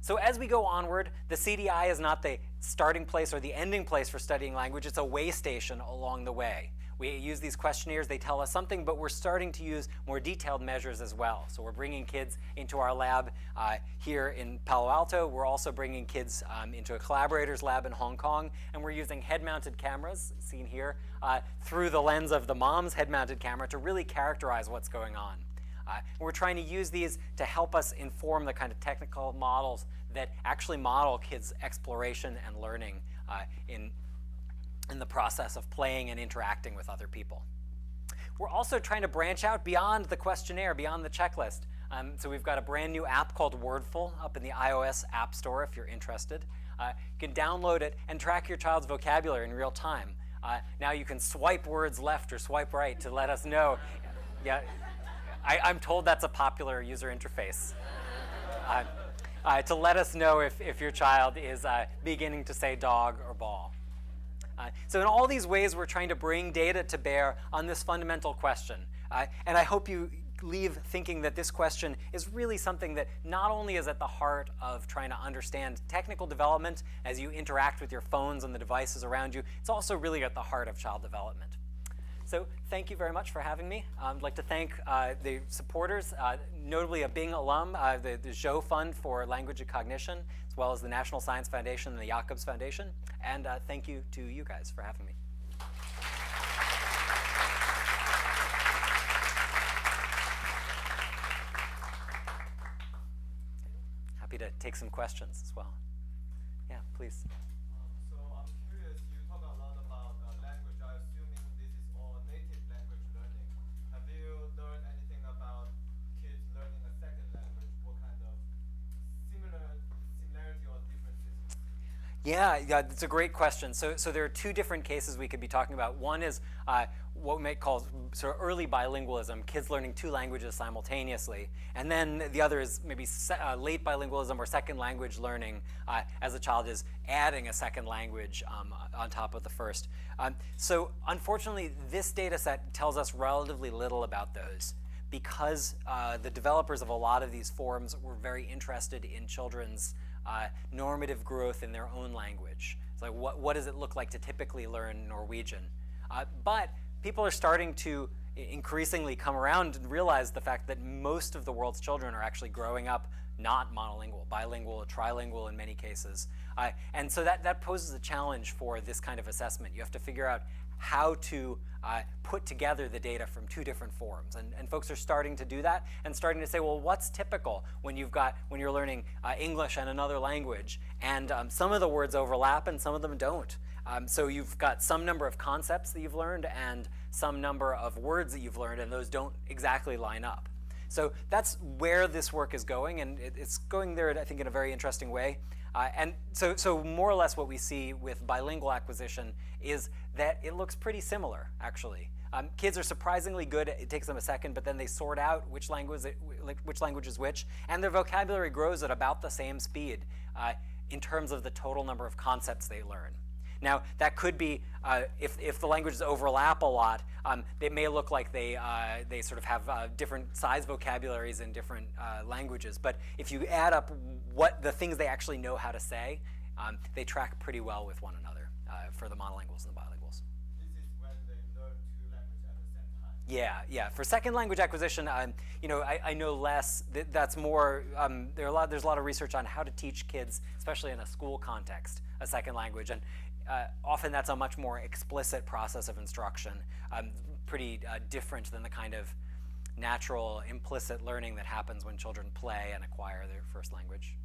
So as we go onward, the CDI is not the starting place or the ending place for studying language, it's a way station along the way. We use these questionnaires, they tell us something, but we're starting to use more detailed measures as well. So we're bringing kids into our lab uh, here in Palo Alto. We're also bringing kids um, into a collaborator's lab in Hong Kong, and we're using head-mounted cameras, seen here, uh, through the lens of the mom's head-mounted camera to really characterize what's going on. Uh, we're trying to use these to help us inform the kind of technical models that actually model kids' exploration and learning uh, in, in the process of playing and interacting with other people. We're also trying to branch out beyond the questionnaire, beyond the checklist. Um, so we've got a brand new app called Wordful up in the iOS App Store if you're interested. Uh, you can download it and track your child's vocabulary in real time. Uh, now you can swipe words left or swipe right to let us know. Yeah, I, am told that's a popular user interface. Uh, uh, to let us know if, if your child is uh, beginning to say dog or ball. Uh, so in all these ways, we're trying to bring data to bear on this fundamental question. Uh, and I hope you leave thinking that this question is really something that not only is at the heart of trying to understand technical development as you interact with your phones and the devices around you, it's also really at the heart of child development. So thank you very much for having me. I'd like to thank uh, the supporters, uh, notably a Bing alum, uh, the, the Zhou Fund for Language and Cognition, as well as the National Science Foundation and the Jacobs Foundation. And uh, thank you to you guys for having me. Happy to take some questions as well. Yeah, please. Yeah, yeah, it's a great question. So, so there are two different cases we could be talking about. One is uh, what we might call sort of early bilingualism, kids learning two languages simultaneously. And then the other is maybe uh, late bilingualism or second language learning uh, as a child is adding a second language um, on top of the first. Um, so unfortunately, this data set tells us relatively little about those because uh, the developers of a lot of these forums were very interested in children's uh, normative growth in their own language. It's like, what, what does it look like to typically learn Norwegian? Uh, but people are starting to increasingly come around and realize the fact that most of the world's children are actually growing up not monolingual, bilingual, trilingual in many cases. Uh, and so that, that poses a challenge for this kind of assessment. You have to figure out how to uh, put together the data from two different forms. And, and folks are starting to do that and starting to say, well, what's typical when you've got, when you're learning uh, English and another language? And um, some of the words overlap and some of them don't. Um, so you've got some number of concepts that you've learned and some number of words that you've learned and those don't exactly line up. So that's where this work is going and it, it's going there, I think, in a very interesting way. Uh, and so, so more or less what we see with bilingual acquisition is that it looks pretty similar, actually. Um, kids are surprisingly good. It takes them a second, but then they sort out which language, which language is which, and their vocabulary grows at about the same speed uh, in terms of the total number of concepts they learn. Now, that could be, uh, if, if the languages overlap a lot, um, they may look like they, uh, they sort of have uh, different size vocabularies in different uh, languages. But if you add up what the things they actually know how to say, um, they track pretty well with one another uh, for the monolinguals and the bilinguals. Yeah, yeah. For second language acquisition, um, you know, I, I know less. Th that's more. Um, there a lot. There's a lot of research on how to teach kids, especially in a school context, a second language, and uh, often that's a much more explicit process of instruction, um, pretty uh, different than the kind of natural implicit learning that happens when children play and acquire their first language.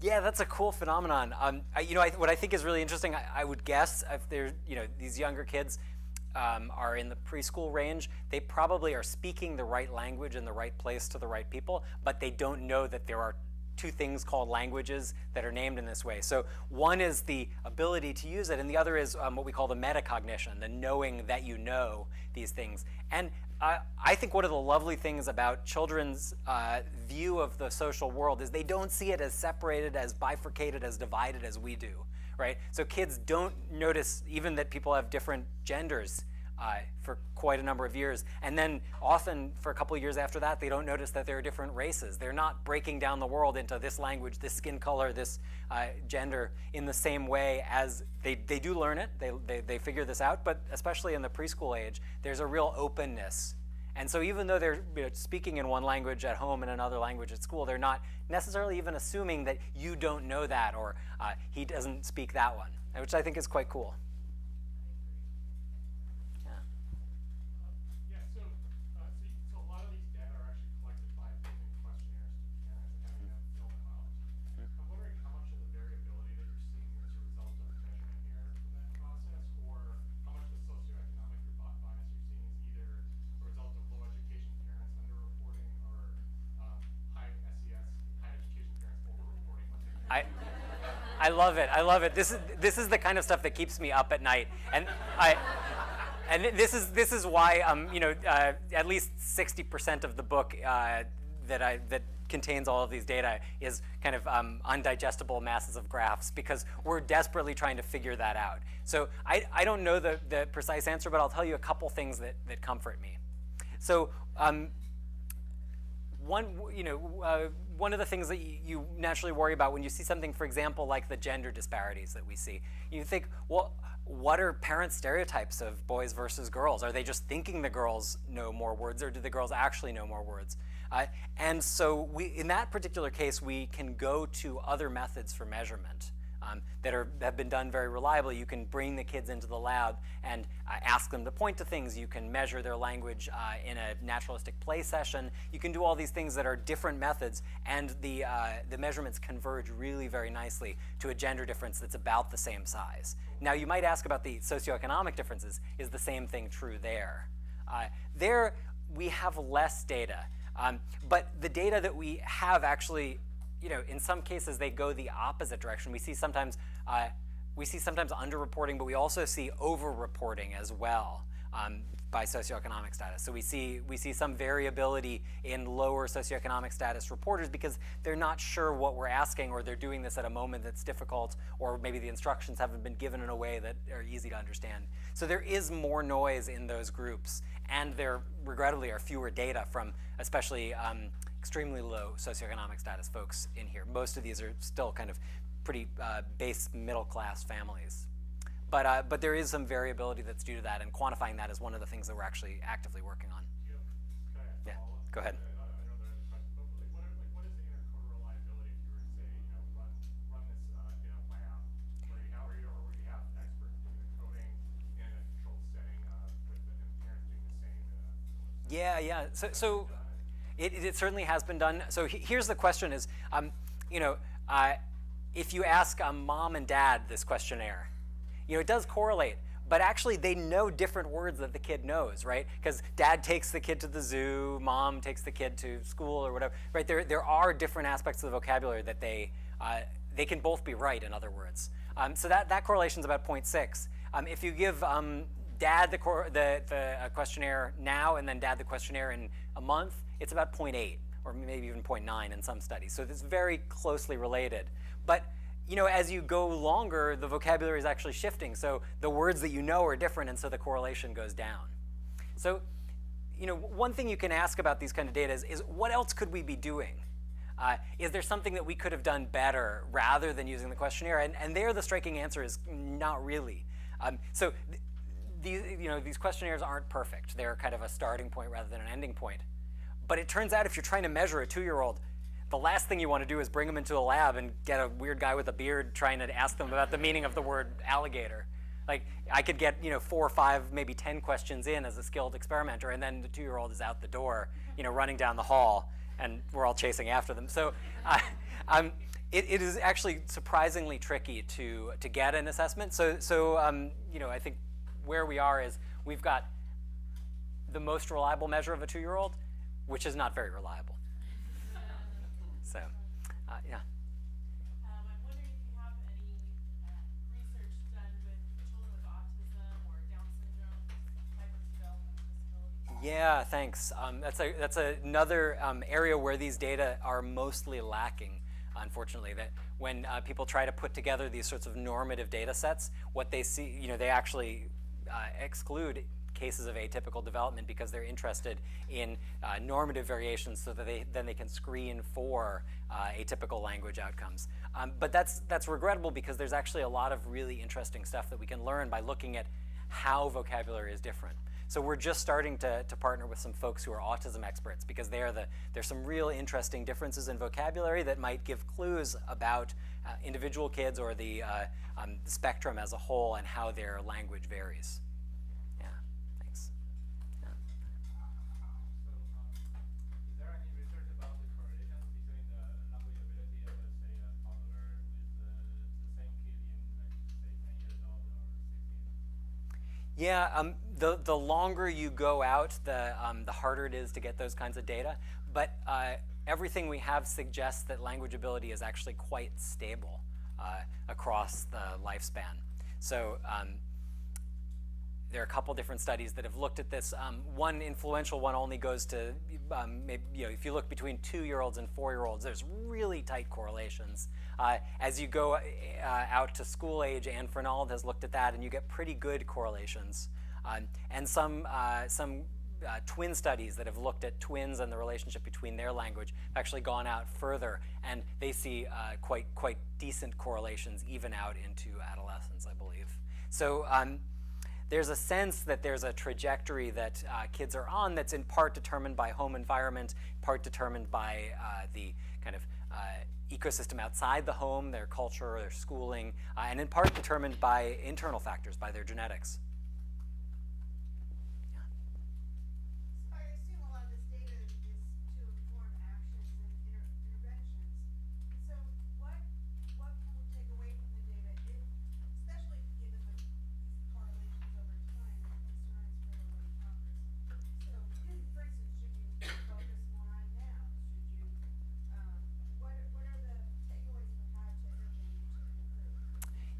Yeah, that's a cool phenomenon. Um, I, you know, I, what I think is really interesting, I, I would guess if they're, you know, these younger kids um, are in the preschool range, they probably are speaking the right language in the right place to the right people, but they don't know that there are two things called languages that are named in this way. So one is the ability to use it, and the other is um, what we call the metacognition, the knowing that you know these things. And I think one of the lovely things about children's uh, view of the social world is they don't see it as separated, as bifurcated, as divided as we do, right? So kids don't notice even that people have different genders uh, for quite a number of years. And then often for a couple of years after that, they don't notice that there are different races. They're not breaking down the world into this language, this skin color, this uh, gender in the same way as they, they do learn it. They, they, they figure this out. But especially in the preschool age, there's a real openness. And so even though they're you know, speaking in one language at home and another language at school, they're not necessarily even assuming that you don't know that or uh, he doesn't speak that one, which I think is quite cool. I love it. I love it. This is this is the kind of stuff that keeps me up at night, and I. And this is this is why um, you know uh, at least 60% of the book uh, that I that contains all of these data is kind of um, undigestible masses of graphs because we're desperately trying to figure that out. So I, I don't know the, the precise answer, but I'll tell you a couple things that, that comfort me. So um, one, you know, uh, one of the things that you naturally worry about when you see something, for example, like the gender disparities that we see, you think, well, what are parent stereotypes of boys versus girls? Are they just thinking the girls know more words, or do the girls actually know more words? Uh, and so we, in that particular case, we can go to other methods for measurement um, that are, have been done very reliably. You can bring the kids into the lab and uh, ask them to point to things. You can measure their language uh, in a naturalistic play session. You can do all these things that are different methods, and the, uh, the measurements converge really very nicely to a gender difference that's about the same size. Now, you might ask about the socioeconomic differences. Is the same thing true there? Uh, there, we have less data. Um, but the data that we have actually you know, in some cases they go the opposite direction. We see sometimes uh, we see sometimes underreporting, but we also see overreporting as well um, by socioeconomic status. So we see we see some variability in lower socioeconomic status reporters because they're not sure what we're asking, or they're doing this at a moment that's difficult, or maybe the instructions haven't been given in a way that are easy to understand. So there is more noise in those groups, and there regrettably are fewer data from especially um, extremely low socioeconomic status folks in here. Most of these are still kind of pretty uh, base middle class families. But, uh, but there is some variability that's due to that, and quantifying that is one of the things that we're actually actively working on. Yeah, go ahead. Yeah, yeah. So, so it, it, certainly has been done. So he, here's the question: Is um, you know, uh, if you ask a mom and dad this questionnaire, you know, it does correlate. But actually, they know different words that the kid knows, right? Because dad takes the kid to the zoo, mom takes the kid to school or whatever, right? There, there are different aspects of the vocabulary that they, uh, they can both be right, in other words. Um, so that, that correlation is about 0.6. Um, if you give um, dad the, the, the uh, questionnaire now and then dad the questionnaire in a month, it's about 0.8 or maybe even 0.9 in some studies. So it's very closely related. But you know, as you go longer, the vocabulary is actually shifting. So the words that you know are different, and so the correlation goes down. So, you know, one thing you can ask about these kind of data is, is what else could we be doing? Uh, is there something that we could have done better rather than using the questionnaire? And, and there, the striking answer is not really. Um, so th these, you know, these questionnaires aren't perfect. They're kind of a starting point rather than an ending point. But it turns out if you're trying to measure a two-year-old, the last thing you want to do is bring them into a lab and get a weird guy with a beard trying to ask them about the meaning of the word alligator. Like I could get you know four or five, maybe ten questions in as a skilled experimenter, and then the two-year-old is out the door, you know, running down the hall, and we're all chasing after them. So, um, it, it is actually surprisingly tricky to to get an assessment. So, so um, you know, I think where we are is we've got the most reliable measure of a two-year-old, which is not very reliable. so, uh, yeah. Yeah, thanks. Um, that's a, that's another um, area where these data are mostly lacking, unfortunately. That when uh, people try to put together these sorts of normative data sets, what they see, you know, they actually uh, exclude cases of atypical development because they're interested in uh, normative variations so that they, then they can screen for uh, atypical language outcomes. Um, but that's, that's regrettable because there's actually a lot of really interesting stuff that we can learn by looking at how vocabulary is different. So we're just starting to, to partner with some folks who are autism experts because they are the, there's some real interesting differences in vocabulary that might give clues about uh, individual kids or the uh, um, spectrum as a whole and how their language varies. Yeah, um, the, the longer you go out, the, um, the harder it is to get those kinds of data. But uh, everything we have suggests that language ability is actually quite stable uh, across the lifespan. So um, there are a couple different studies that have looked at this. Um, one influential one only goes to, um, maybe, you know, if you look between two-year-olds and four-year-olds, there's really tight correlations. Uh, as you go uh, out to school age, Anne Fernald has looked at that, and you get pretty good correlations. Um, and some, uh, some uh, twin studies that have looked at twins and the relationship between their language have actually gone out further, and they see uh, quite, quite decent correlations even out into adolescence, I believe. So um, there's a sense that there's a trajectory that uh, kids are on that's in part determined by home environment, part determined by uh, the kind of uh, ecosystem outside the home, their culture, their schooling, uh, and in part determined by internal factors, by their genetics.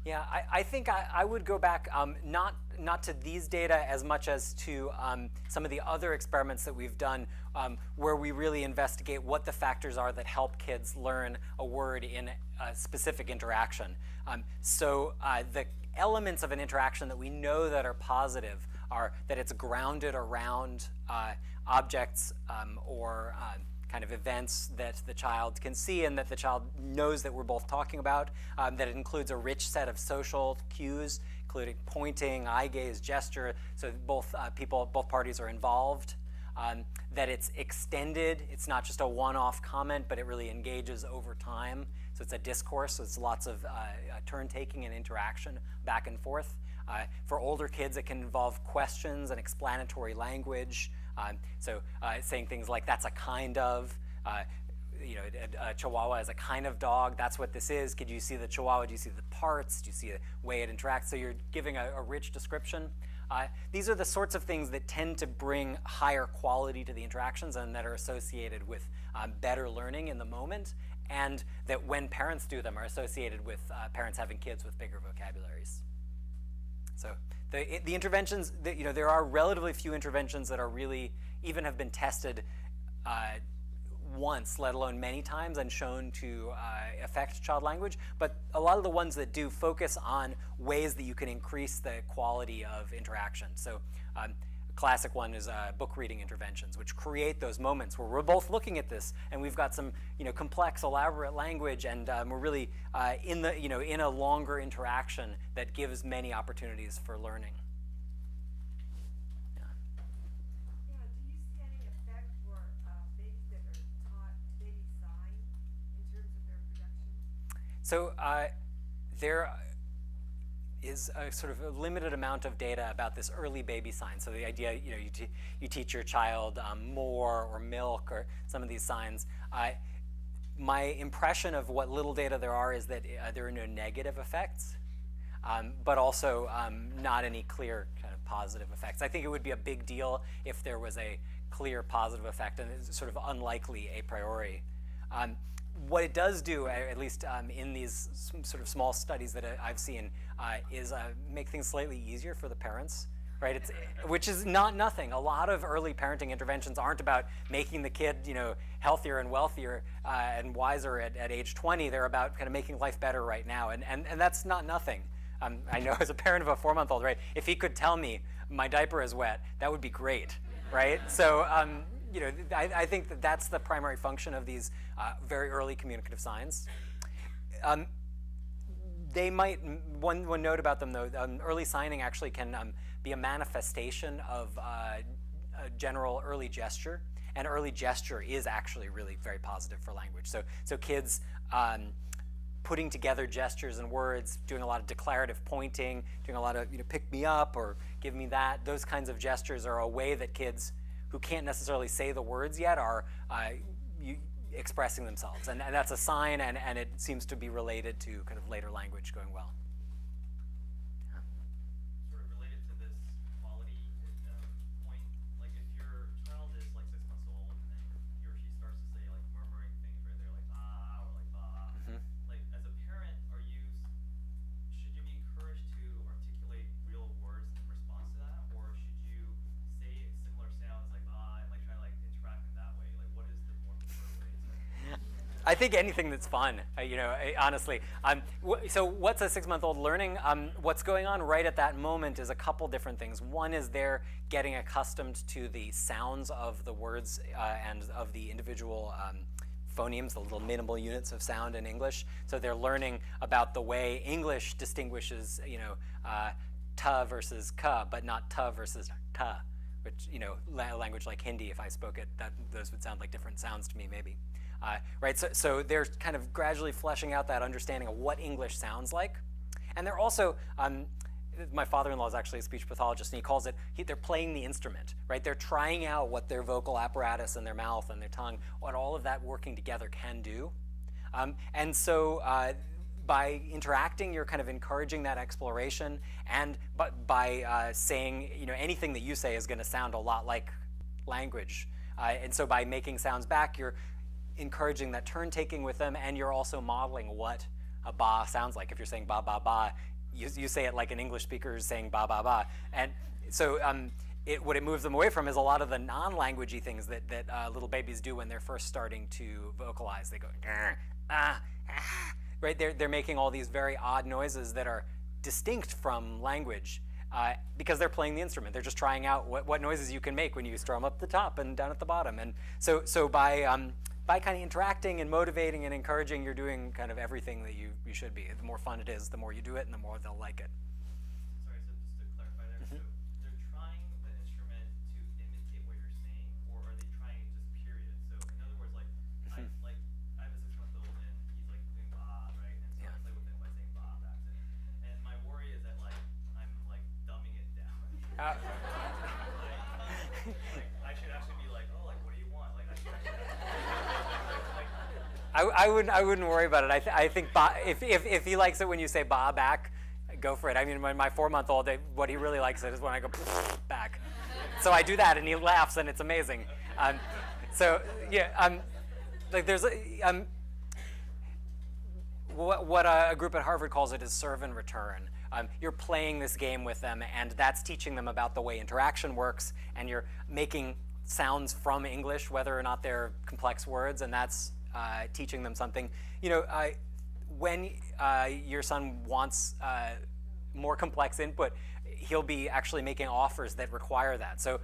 Yeah, I, I think I, I, would go back um, not not to these data as much as to um, some of the other experiments that we've done um, where we really investigate what the factors are that help kids learn a word in a specific interaction. Um, so uh, the elements of an interaction that we know that are positive are that it's grounded around uh, objects um, or uh, kind of events that the child can see and that the child knows that we're both talking about, um, that it includes a rich set of social cues, including pointing, eye gaze, gesture, so both uh, people, both parties are involved. Um, that it's extended, it's not just a one-off comment, but it really engages over time. So it's a discourse, so it's lots of uh, uh turn-taking and interaction back and forth. Uh, for older kids, it can involve questions and explanatory language. Um, so uh, saying things like, that's a kind of, uh, you know, a, a, Chihuahua is a kind of dog. That's what this is. Could you see the Chihuahua? Do you see the parts? Do you see the way it interacts? So you're giving a, a rich description. Uh, these are the sorts of things that tend to bring higher quality to the interactions and that are associated with um, better learning in the moment, and that when parents do them are associated with uh, parents having kids with bigger vocabularies. So the, the interventions, you know, there are relatively few interventions that are really, even have been tested uh, once, let alone many times, and shown to uh, affect child language. But a lot of the ones that do focus on ways that you can increase the quality of interaction. So um, classic one is uh, book reading interventions, which create those moments where we're both looking at this and we've got some you know, complex, elaborate language and um, we're really uh, in, the, you know, in a longer interaction that gives many opportunities for learning. So uh, there is a sort of a limited amount of data about this early baby sign. So the idea, you know, you, you teach your child um, more or milk or some of these signs. Uh, my impression of what little data there are is that uh, there are no negative effects, um, but also um, not any clear kind of positive effects. I think it would be a big deal if there was a clear positive effect, and it's sort of unlikely a priori. Um, what it does do, at least um, in these sort of small studies that I've seen, uh, is uh, make things slightly easier for the parents, right? It's, which is not nothing. A lot of early parenting interventions aren't about making the kid, you know, healthier and wealthier uh, and wiser at, at age 20. They're about kind of making life better right now, and, and, and that's not nothing. Um, I know as a parent of a four-month-old, right, if he could tell me my diaper is wet, that would be great, right? So, um, you know, I, I, think that that's the primary function of these uh, very early communicative signs. Um, they might, one, one note about them though, um, early signing actually can um, be a manifestation of uh, a general early gesture. And early gesture is actually really very positive for language. So, so kids um, putting together gestures and words, doing a lot of declarative pointing, doing a lot of, you know, pick me up or give me that, those kinds of gestures are a way that kids who can't necessarily say the words yet are uh, you, expressing themselves. And, and, that's a sign, and, and it seems to be related to kind of later language going well. I think anything that's fun, uh, you know, honestly. Um, so what's a six-month-old learning? Um, what's going on right at that moment is a couple different things. One is they're getting accustomed to the sounds of the words uh, and of the individual um, phonemes, the little minimal units of sound in English. So they're learning about the way English distinguishes, you know, uh, ta versus ka, but not ta versus ta, which, you know, la language like Hindi, if I spoke it, that, those would sound like different sounds to me, maybe. Uh, right, so, so they're kind of gradually fleshing out that understanding of what English sounds like. And they're also, um, my father-in-law is actually a speech pathologist, and he calls it, he, they're playing the instrument, right? They're trying out what their vocal apparatus and their mouth and their tongue, what all of that working together can do. Um, and so uh, by interacting, you're kind of encouraging that exploration, and but by uh, saying, you know, anything that you say is going to sound a lot like language. Uh, and so by making sounds back, you're encouraging that turn taking with them, and you're also modeling what a ba sounds like. If you're saying ba ba ba, you, you say it like an English speaker is saying ba ba ba. And so um, it, what it moves them away from is a lot of the non-languagey things that, that uh, little babies do when they're first starting to vocalize. They go, ah, ah, right? They're, they're making all these very odd noises that are distinct from language uh, because they're playing the instrument. They're just trying out what, what noises you can make when you strum up the top and down at the bottom. And so, so by, um, by kind of interacting and motivating and encouraging, you're doing kind of everything that you, you should be. The more fun it is, the more you do it and the more they'll like it. Sorry, so just to clarify there, so they're trying the instrument to imitate what you're saying, or are they trying it just period? So in other words, like I like I have a six month old and he's like doing ba, right? And so Yeah. I play with him by saying ba back to him. And my worry is that like I'm like dumbing it down. Uh, like, like I should actually be like, oh, like what do you want? Like I should actually like, like, I, wouldn't. I wouldn't worry about it. I, th- I think ba, if, if if he likes it when you say ba back, go for it. I mean, when my four-month-old, what he really likes it is when I go *laughs* back. So I do that, and he laughs, and it's amazing. Um, so yeah, um, like there's um, what, what a group at Harvard calls it is serve and return. Um, you're playing this game with them, and that's teaching them about the way interaction works, and you're making sounds from English, whether or not they're complex words, and that's uh, teaching them something. You know, when uh, your son wants uh, more complex input, he'll be actually making offers that require that. So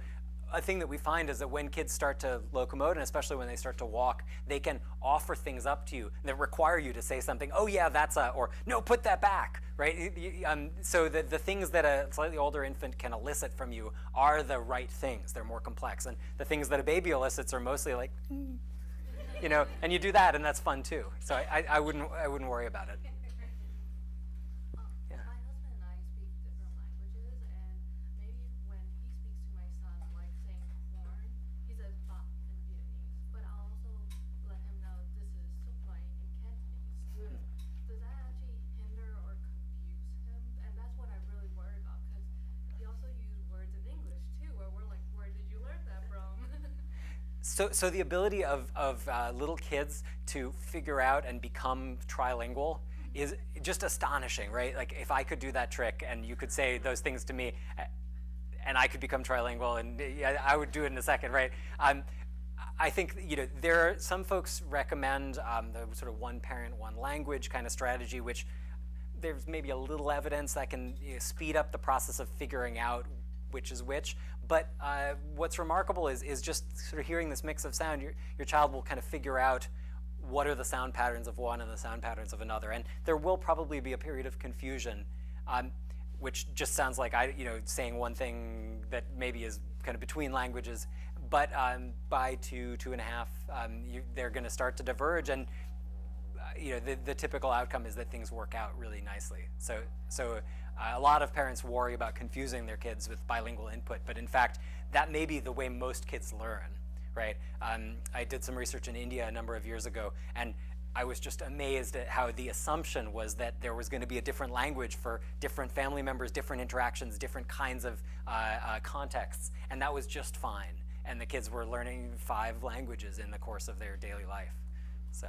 a thing that we find is that when kids start to locomote, and especially when they start to walk, they can offer things up to you that require you to say something. Oh yeah, that's a, or no, put that back, right? Um, so the, the things that a slightly older infant can elicit from you are the right things. They're more complex, and the things that a baby elicits are mostly like, "Mm," you know, and you do that, and that's fun too. So I, I, I wouldn't, I wouldn't worry about it. Yeah. My husband and I speak different languages, and maybe when he speaks to my son, like saying corn, he says bop in Vietnamese. But I'll also let him know this is supply in Cantonese. Does that actually hinder or confuse him? And that's what I really worry about, because he also used words in English too, where we're like, where did you learn that from? So, so the ability of, of uh, little kids to figure out and become trilingual is just astonishing, right? Like if I could do that trick and you could say those things to me, and I could become trilingual, and I would do it in a second, right? Um, I think you know there are some folks recommend um, the sort of one parent, one language kind of strategy, which there's maybe a little evidence that can you know, speed up the process of figuring out which is which. But uh, what's remarkable is, is just sort of hearing this mix of sound. Your, your child will kind of figure out what are the sound patterns of one and the sound patterns of another. And there will probably be a period of confusion, um, which just sounds like I, you know, saying one thing that maybe is kind of between languages. But um, by two, two and a half, um, you, they're going to start to diverge, and uh, you know, the, the typical outcome is that things work out really nicely. So, so uh, a lot of parents worry about confusing their kids with bilingual input, but in fact, that may be the way most kids learn, right? Um, I did some research in India a number of years ago, and I was just amazed at how the assumption was that there was going to be a different language for different family members, different interactions, different kinds of uh, uh, contexts, and that was just fine. And the kids were learning five languages in the course of their daily life. So.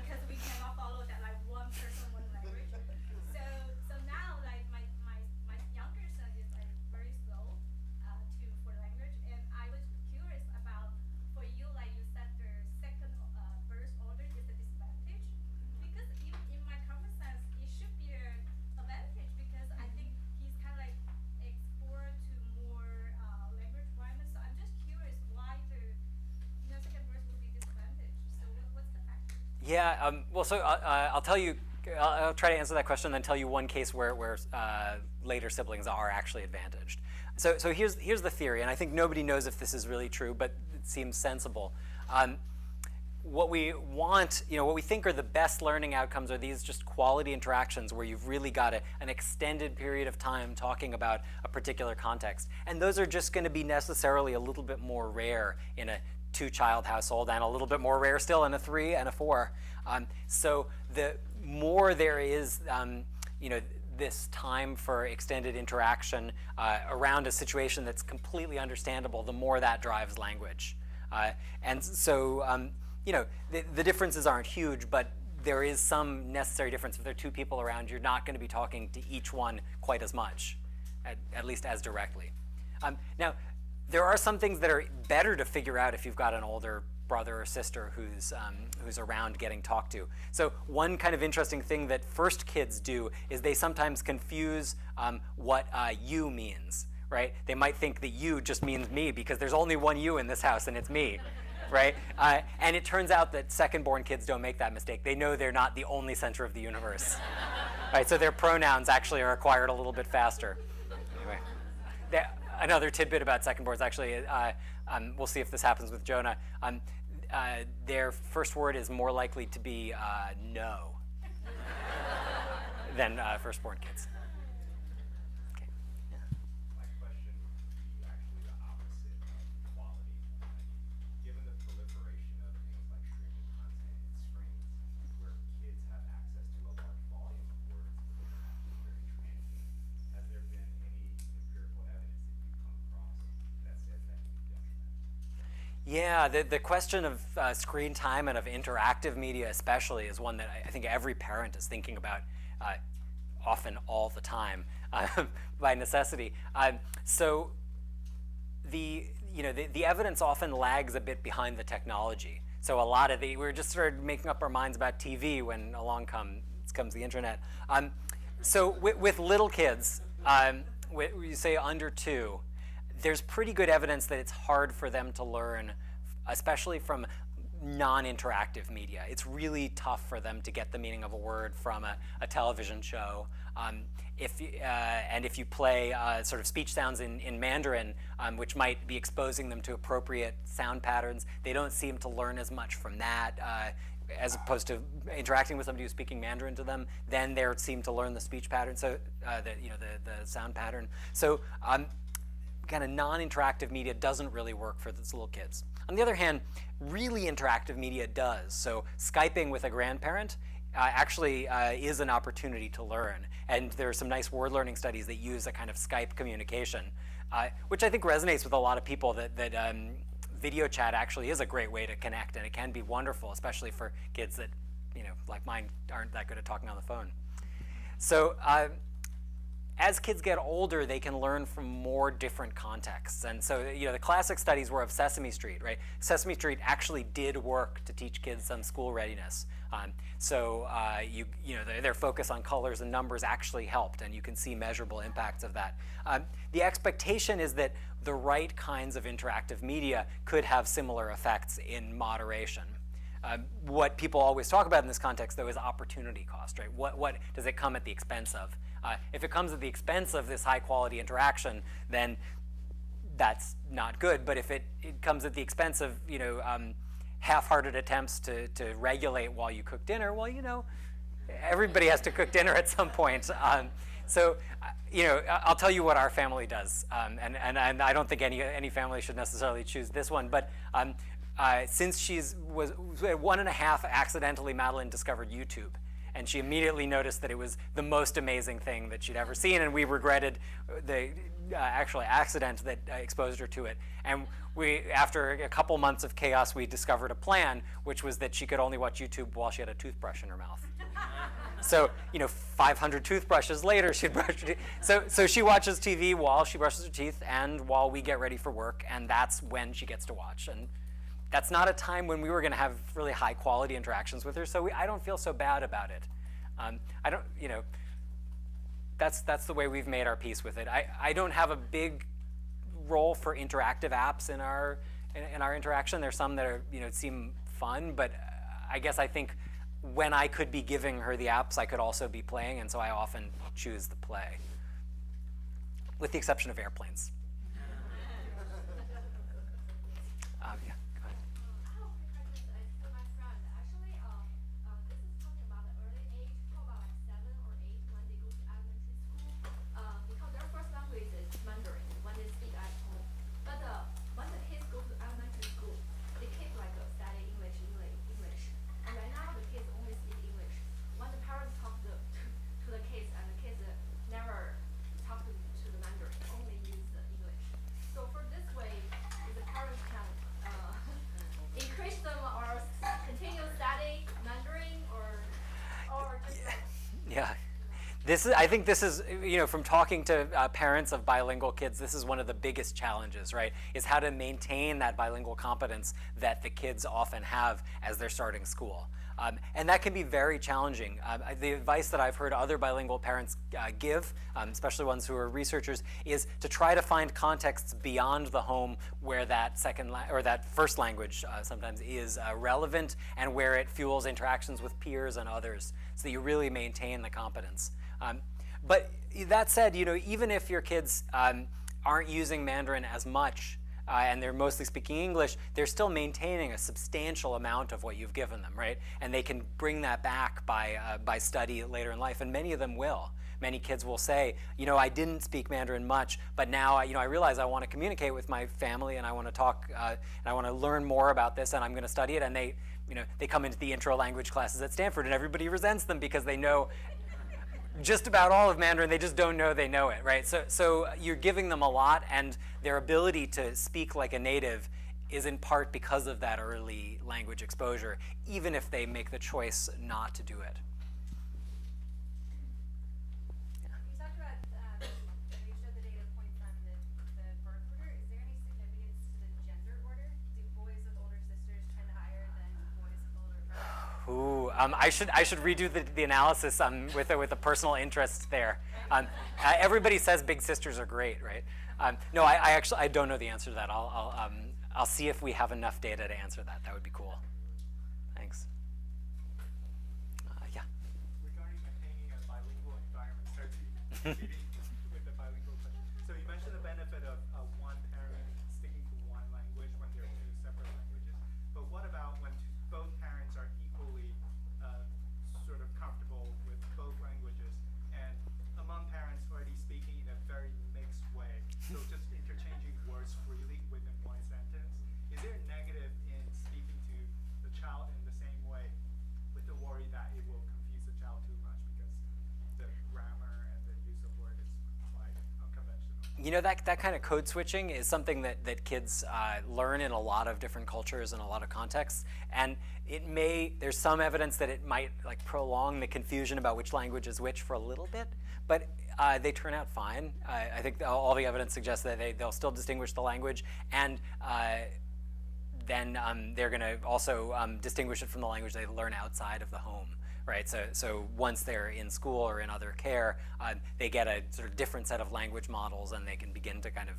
Yeah, um, well, so uh, uh, I'll tell you, I'll, I'll, try to answer that question and then tell you one case where, where uh, later siblings are actually advantaged. So, so here's, here's the theory, and I think nobody knows if this is really true, but it seems sensible. Um, what we want, you know, what we think are the best learning outcomes are these just quality interactions where you've really got a, an extended period of time talking about a particular context. And those are just going to be necessarily a little bit more rare in a two-child household and a little bit more rare still in a three and a four. Um, so the more there is, um, you know, this time for extended interaction uh, around a situation that's completely understandable, the more that drives language. Uh, and so um, you know, the, the differences aren't huge, but there is some necessary difference. If there are two people around, you're not going to be talking to each one quite as much, at, at least as directly. Um, now, there are some things that are better to figure out if you've got an older brother or sister who's, um, who's around getting talked to. So one kind of interesting thing that first kids do is they sometimes confuse um, what uh, you means, right? They might think that you just means me because there's only one you in this house and it's me *laughs* right? Uh, and it turns out that second-born kids don't make that mistake. They know they're not the only center of the universe, *laughs* right? So their pronouns actually are acquired a little bit faster. Anyway, another tidbit about second borns, actually, uh, um, we'll see if this happens with Jonah. Um, uh, their first word is more likely to be uh, no *laughs* than uh, first-born kids. Yeah, the, the question of uh, screen time and of interactive media especially is one that I, think every parent is thinking about uh, often all the time uh, *laughs* by necessity. Um, so the, you know, the, the evidence often lags a bit behind the technology. So a lot of the, we were just started making up our minds about TV when along come, comes the internet. Um, so with, with, little kids, um, you say under two, there's pretty good evidence that it's hard for them to learn, especially from non-interactive media. It's really tough for them to get the meaning of a word from a, a television show. Um, if, uh, and if you play uh, sort of speech sounds in, in Mandarin, um, which might be exposing them to appropriate sound patterns, they don't seem to learn as much from that. Uh, as opposed to interacting with somebody who's speaking Mandarin to them, then they seem to learn the speech pattern, so uh, the you know the the sound pattern. So um, kind of non-interactive media doesn't really work for these little kids. On the other hand, really interactive media does. So Skyping with a grandparent uh, actually uh, is an opportunity to learn. And there are some nice word learning studies that use a kind of Skype communication, uh, which I think resonates with a lot of people that, that um, video chat actually is a great way to connect and it can be wonderful, especially for kids that, you know, like mine aren't that good at talking on the phone. So uh, as kids get older, they can learn from more different contexts. And so, you know, the classic studies were of Sesame Street, right? Sesame Street actually did work to teach kids some school readiness. Um, so, uh, you, you know, their, focus on colors and numbers actually helped, and you can see measurable impacts of that. Um, the expectation is that the right kinds of interactive media could have similar effects in moderation. Uh, what people always talk about in this context, though, is opportunity cost, right? What, what does it come at the expense of? Uh, if it comes at the expense of this high quality interaction, then that's not good. But if it, it comes at the expense of, you know, um, half-hearted attempts to, to regulate while you cook dinner, well, you know, everybody has to cook dinner at some point. Um, so, uh, you know, I'll tell you what our family does, um, and, and, and I don't think any, any family should necessarily choose this one, but um, uh, since she's was one and a half accidentally, Madeline discovered YouTube and she immediately noticed that it was the most amazing thing that she'd ever seen, and we regretted the uh, actual accident that uh, exposed her to it. And we, after a couple months of chaos, we discovered a plan, which was that she could only watch YouTube while she had a toothbrush in her mouth. *laughs* so, you know, 500 toothbrushes later, she'd brush her teeth. So, so she watches TV while she brushes her teeth and while we get ready for work, and that's when she gets to watch. And that's not a time when we were going to have really high quality interactions with her, so we, I don't feel so bad about it. Um, I don't, you know, that's, that's the way we've made our peace with it. I, I don't have a big role for interactive apps in our, in, in our interaction. There's some that are, you know, seem fun, but I guess I think when I could be giving her the apps, I could also be playing, and so I often choose the play, with the exception of airplanes. Um, yeah, go ahead. I have a quick question uh, to my friend. Actually, uh, uh, this is talking about the early age, how about like seven or eight when they go to elementary school? Uh, because their first language is Mandarin when they speak at home. But uh, when the kids go to elementary school, they keep like uh, study English, English, English. And right now the kids only speak English. When the parents talk to, to, to the kids and the kids uh, never talk to, to the Mandarin, only use the English. So for this way, if the parents can uh, increase them or s- continue study Mandarin or or just like, Yeah. This is, I think this is, you know, from talking to uh, parents of bilingual kids, this is one of the biggest challenges, right? Is how to maintain that bilingual competence that the kids often have as they're starting school. Um, and that can be very challenging. Um, the advice that I've heard other bilingual parents uh, give, um, especially ones who are researchers, is to try to find contexts beyond the home where that second or that first language uh, sometimes is uh, relevant and where it fuels interactions with peers and others, so that you really maintain the competence. Um, but that said, you know, even if your kids um, aren't using Mandarin as much uh, and they're mostly speaking English, they're still maintaining a substantial amount of what you've given them, right? And they can bring that back by, uh, by study later in life, and many of them will. Many kids will say, you know, I didn't speak Mandarin much, but now, you know, I realize I want to communicate with my family and I want to talk uh, and I want to learn more about this and I'm going to study it. And they, you know, they come into the intro language classes at Stanford and everybody resents them because they know just about all of Mandarin, they just don't know they know it, right? So, so you're giving them a lot, and their ability to speak like a native is in part because of that early language exposure, even if they make the choice not to do it. You talked about, um, you showed the data point from the, the birth order. Is there any significance to the gender order? Do boys with older sisters trend higher than boys with older brothers? Ooh, um, I should I should redo the, the analysis um, with a, with a personal interest there. Um, uh, everybody says big sisters are great, right? Um, no, I, I actually I don't know the answer to that. I'll I'll, um, I'll see if we have enough data to answer that. That would be cool. Thanks. Uh, yeah. regarding bilingual *laughs* with the bilingual question. So you mentioned the benefit of uh, one parent sticking to one language when they're two separate languages. But what about when two, both parents are equally uh, sort of comfortable with both languages and among parents already speaking in a very mixed way, so just interchanging words freely within one sentence? Is there a negative in speaking to the child in the same way with the worry that it will confuse the child too much because the grammar and the use of word is quite unconventional. You know, that, that kind of code switching is something that, that kids uh, learn in a lot of different cultures and a lot of contexts. And it may, there's some evidence that it might like prolong the confusion about which language is which for a little bit, but uh, they turn out fine. I I think all the evidence suggests that they, they'll still distinguish the language and uh, then um, they're going to also um, distinguish it from the language they learn outside of the home, right? So, so once they're in school or in other care, uh, they get a sort of different set of language models, and they can begin to kind of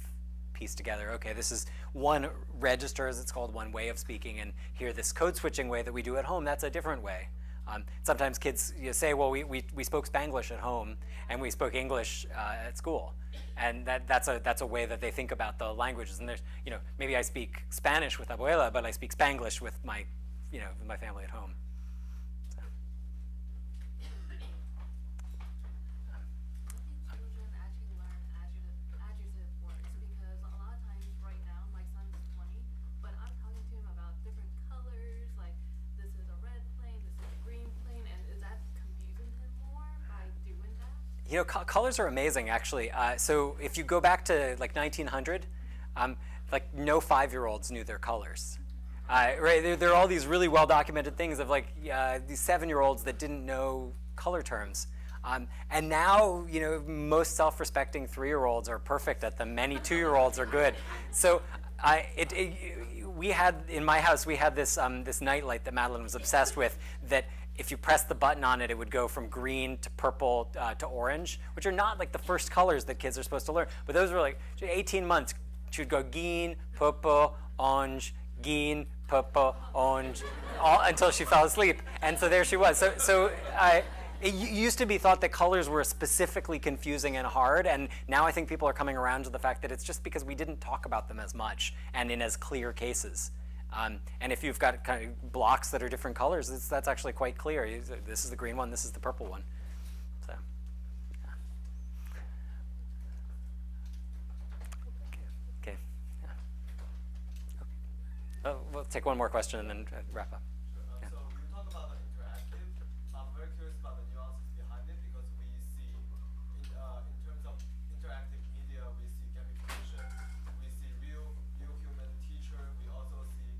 piece together. Okay, this is one register, as it's called, one way of speaking, and here this code switching way that we do at home, that's a different way. Um, sometimes kids you say, well, we, we, we spoke Spanglish at home, and we spoke English uh, at school and that, that's a that's a way that they think about the languages. And there's you know maybe I speak Spanish with abuela, but I speak Spanglish with my you know with my family at home. So. I think children actually learn adjective, adjective words because a lot of times right now my son is 20, but I'm talking to him about different colors, like this is a red plane, this is a green plane, and is that confusing him more by doing that? You know, co- colors are amazing, actually. Uh, so if you go back to like 1900, um, like no five-year-olds knew their colors. Uh, right? There, there are all these really well-documented things of like uh, these seven-year-olds that didn't know color terms. Um, and now, you know, most self-respecting three-year-olds are perfect at them. Many two-year-olds are good. So, I, it, it, we had in my house we had this um, this nightlight that Madeline was obsessed with. That if you press the button on it, it would go from green to purple uh, to orange, which are not like the first colors that kids are supposed to learn. But those were like 18 months. She would go green, purple, orange, green, purple, orange, all, until she fell asleep. And so there she was. So, so I, it used to be thought that colors were specifically confusing and hard, and now I think people are coming around to the fact that it's just because we didn't talk about them as much and in as clear cases. Um, and if you've got kind of blocks that are different colors, that's actually quite clear. This is the green one, this is the purple one. So, yeah. Okay. okay. Yeah. Oh, we'll take one more question and then wrap up. Uh, Yeah. So you talk about the interactive. I'm very curious about the nuances behind it because we see, in, uh, in terms of interactive media, we see gamification, we see real, real human teacher, we also see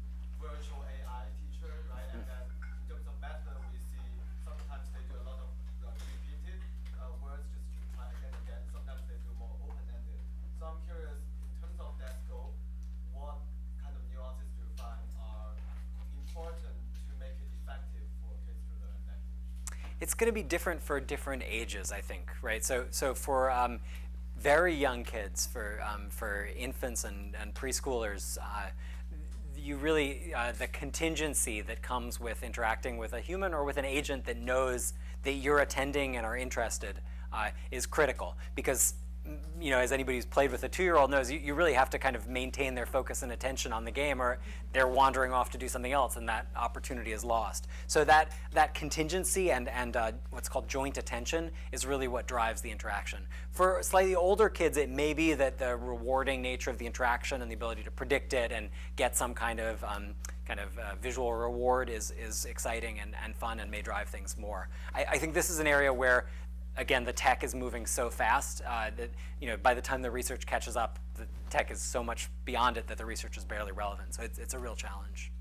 virtual AI teacher, right? And then in terms of method, we see sometimes they do a lot of uh, repeated uh, words just to try again and again. Sometimes they do more open-ended. So I'm curious, in terms of that scope, what kind of nuances do you find are important to make it effective for kids to learn language? It's going to be different for different ages, I think, right? So, so for um, very young kids, for um, for infants and, and preschoolers, uh, you really uh, the contingency that comes with interacting with a human or with an agent that knows that you're attending and are interested uh, is critical because you know as anybody who's played with a two-year-old knows you, you really have to kind of maintain their focus and attention on the game or they're wandering off to do something else and that opportunity is lost so that that contingency and and uh, what's called joint attention is really what drives the interaction for slightly older kids it may be that the rewarding nature of the interaction and the ability to predict it and get some kind of um, kind of uh, visual reward is, is exciting and, and fun and may drive things more. I, I think this is an area where, again, the tech is moving so fast uh, that you know by the time the research catches up, the tech is so much beyond it that the research is barely relevant. So it's, it's a real challenge.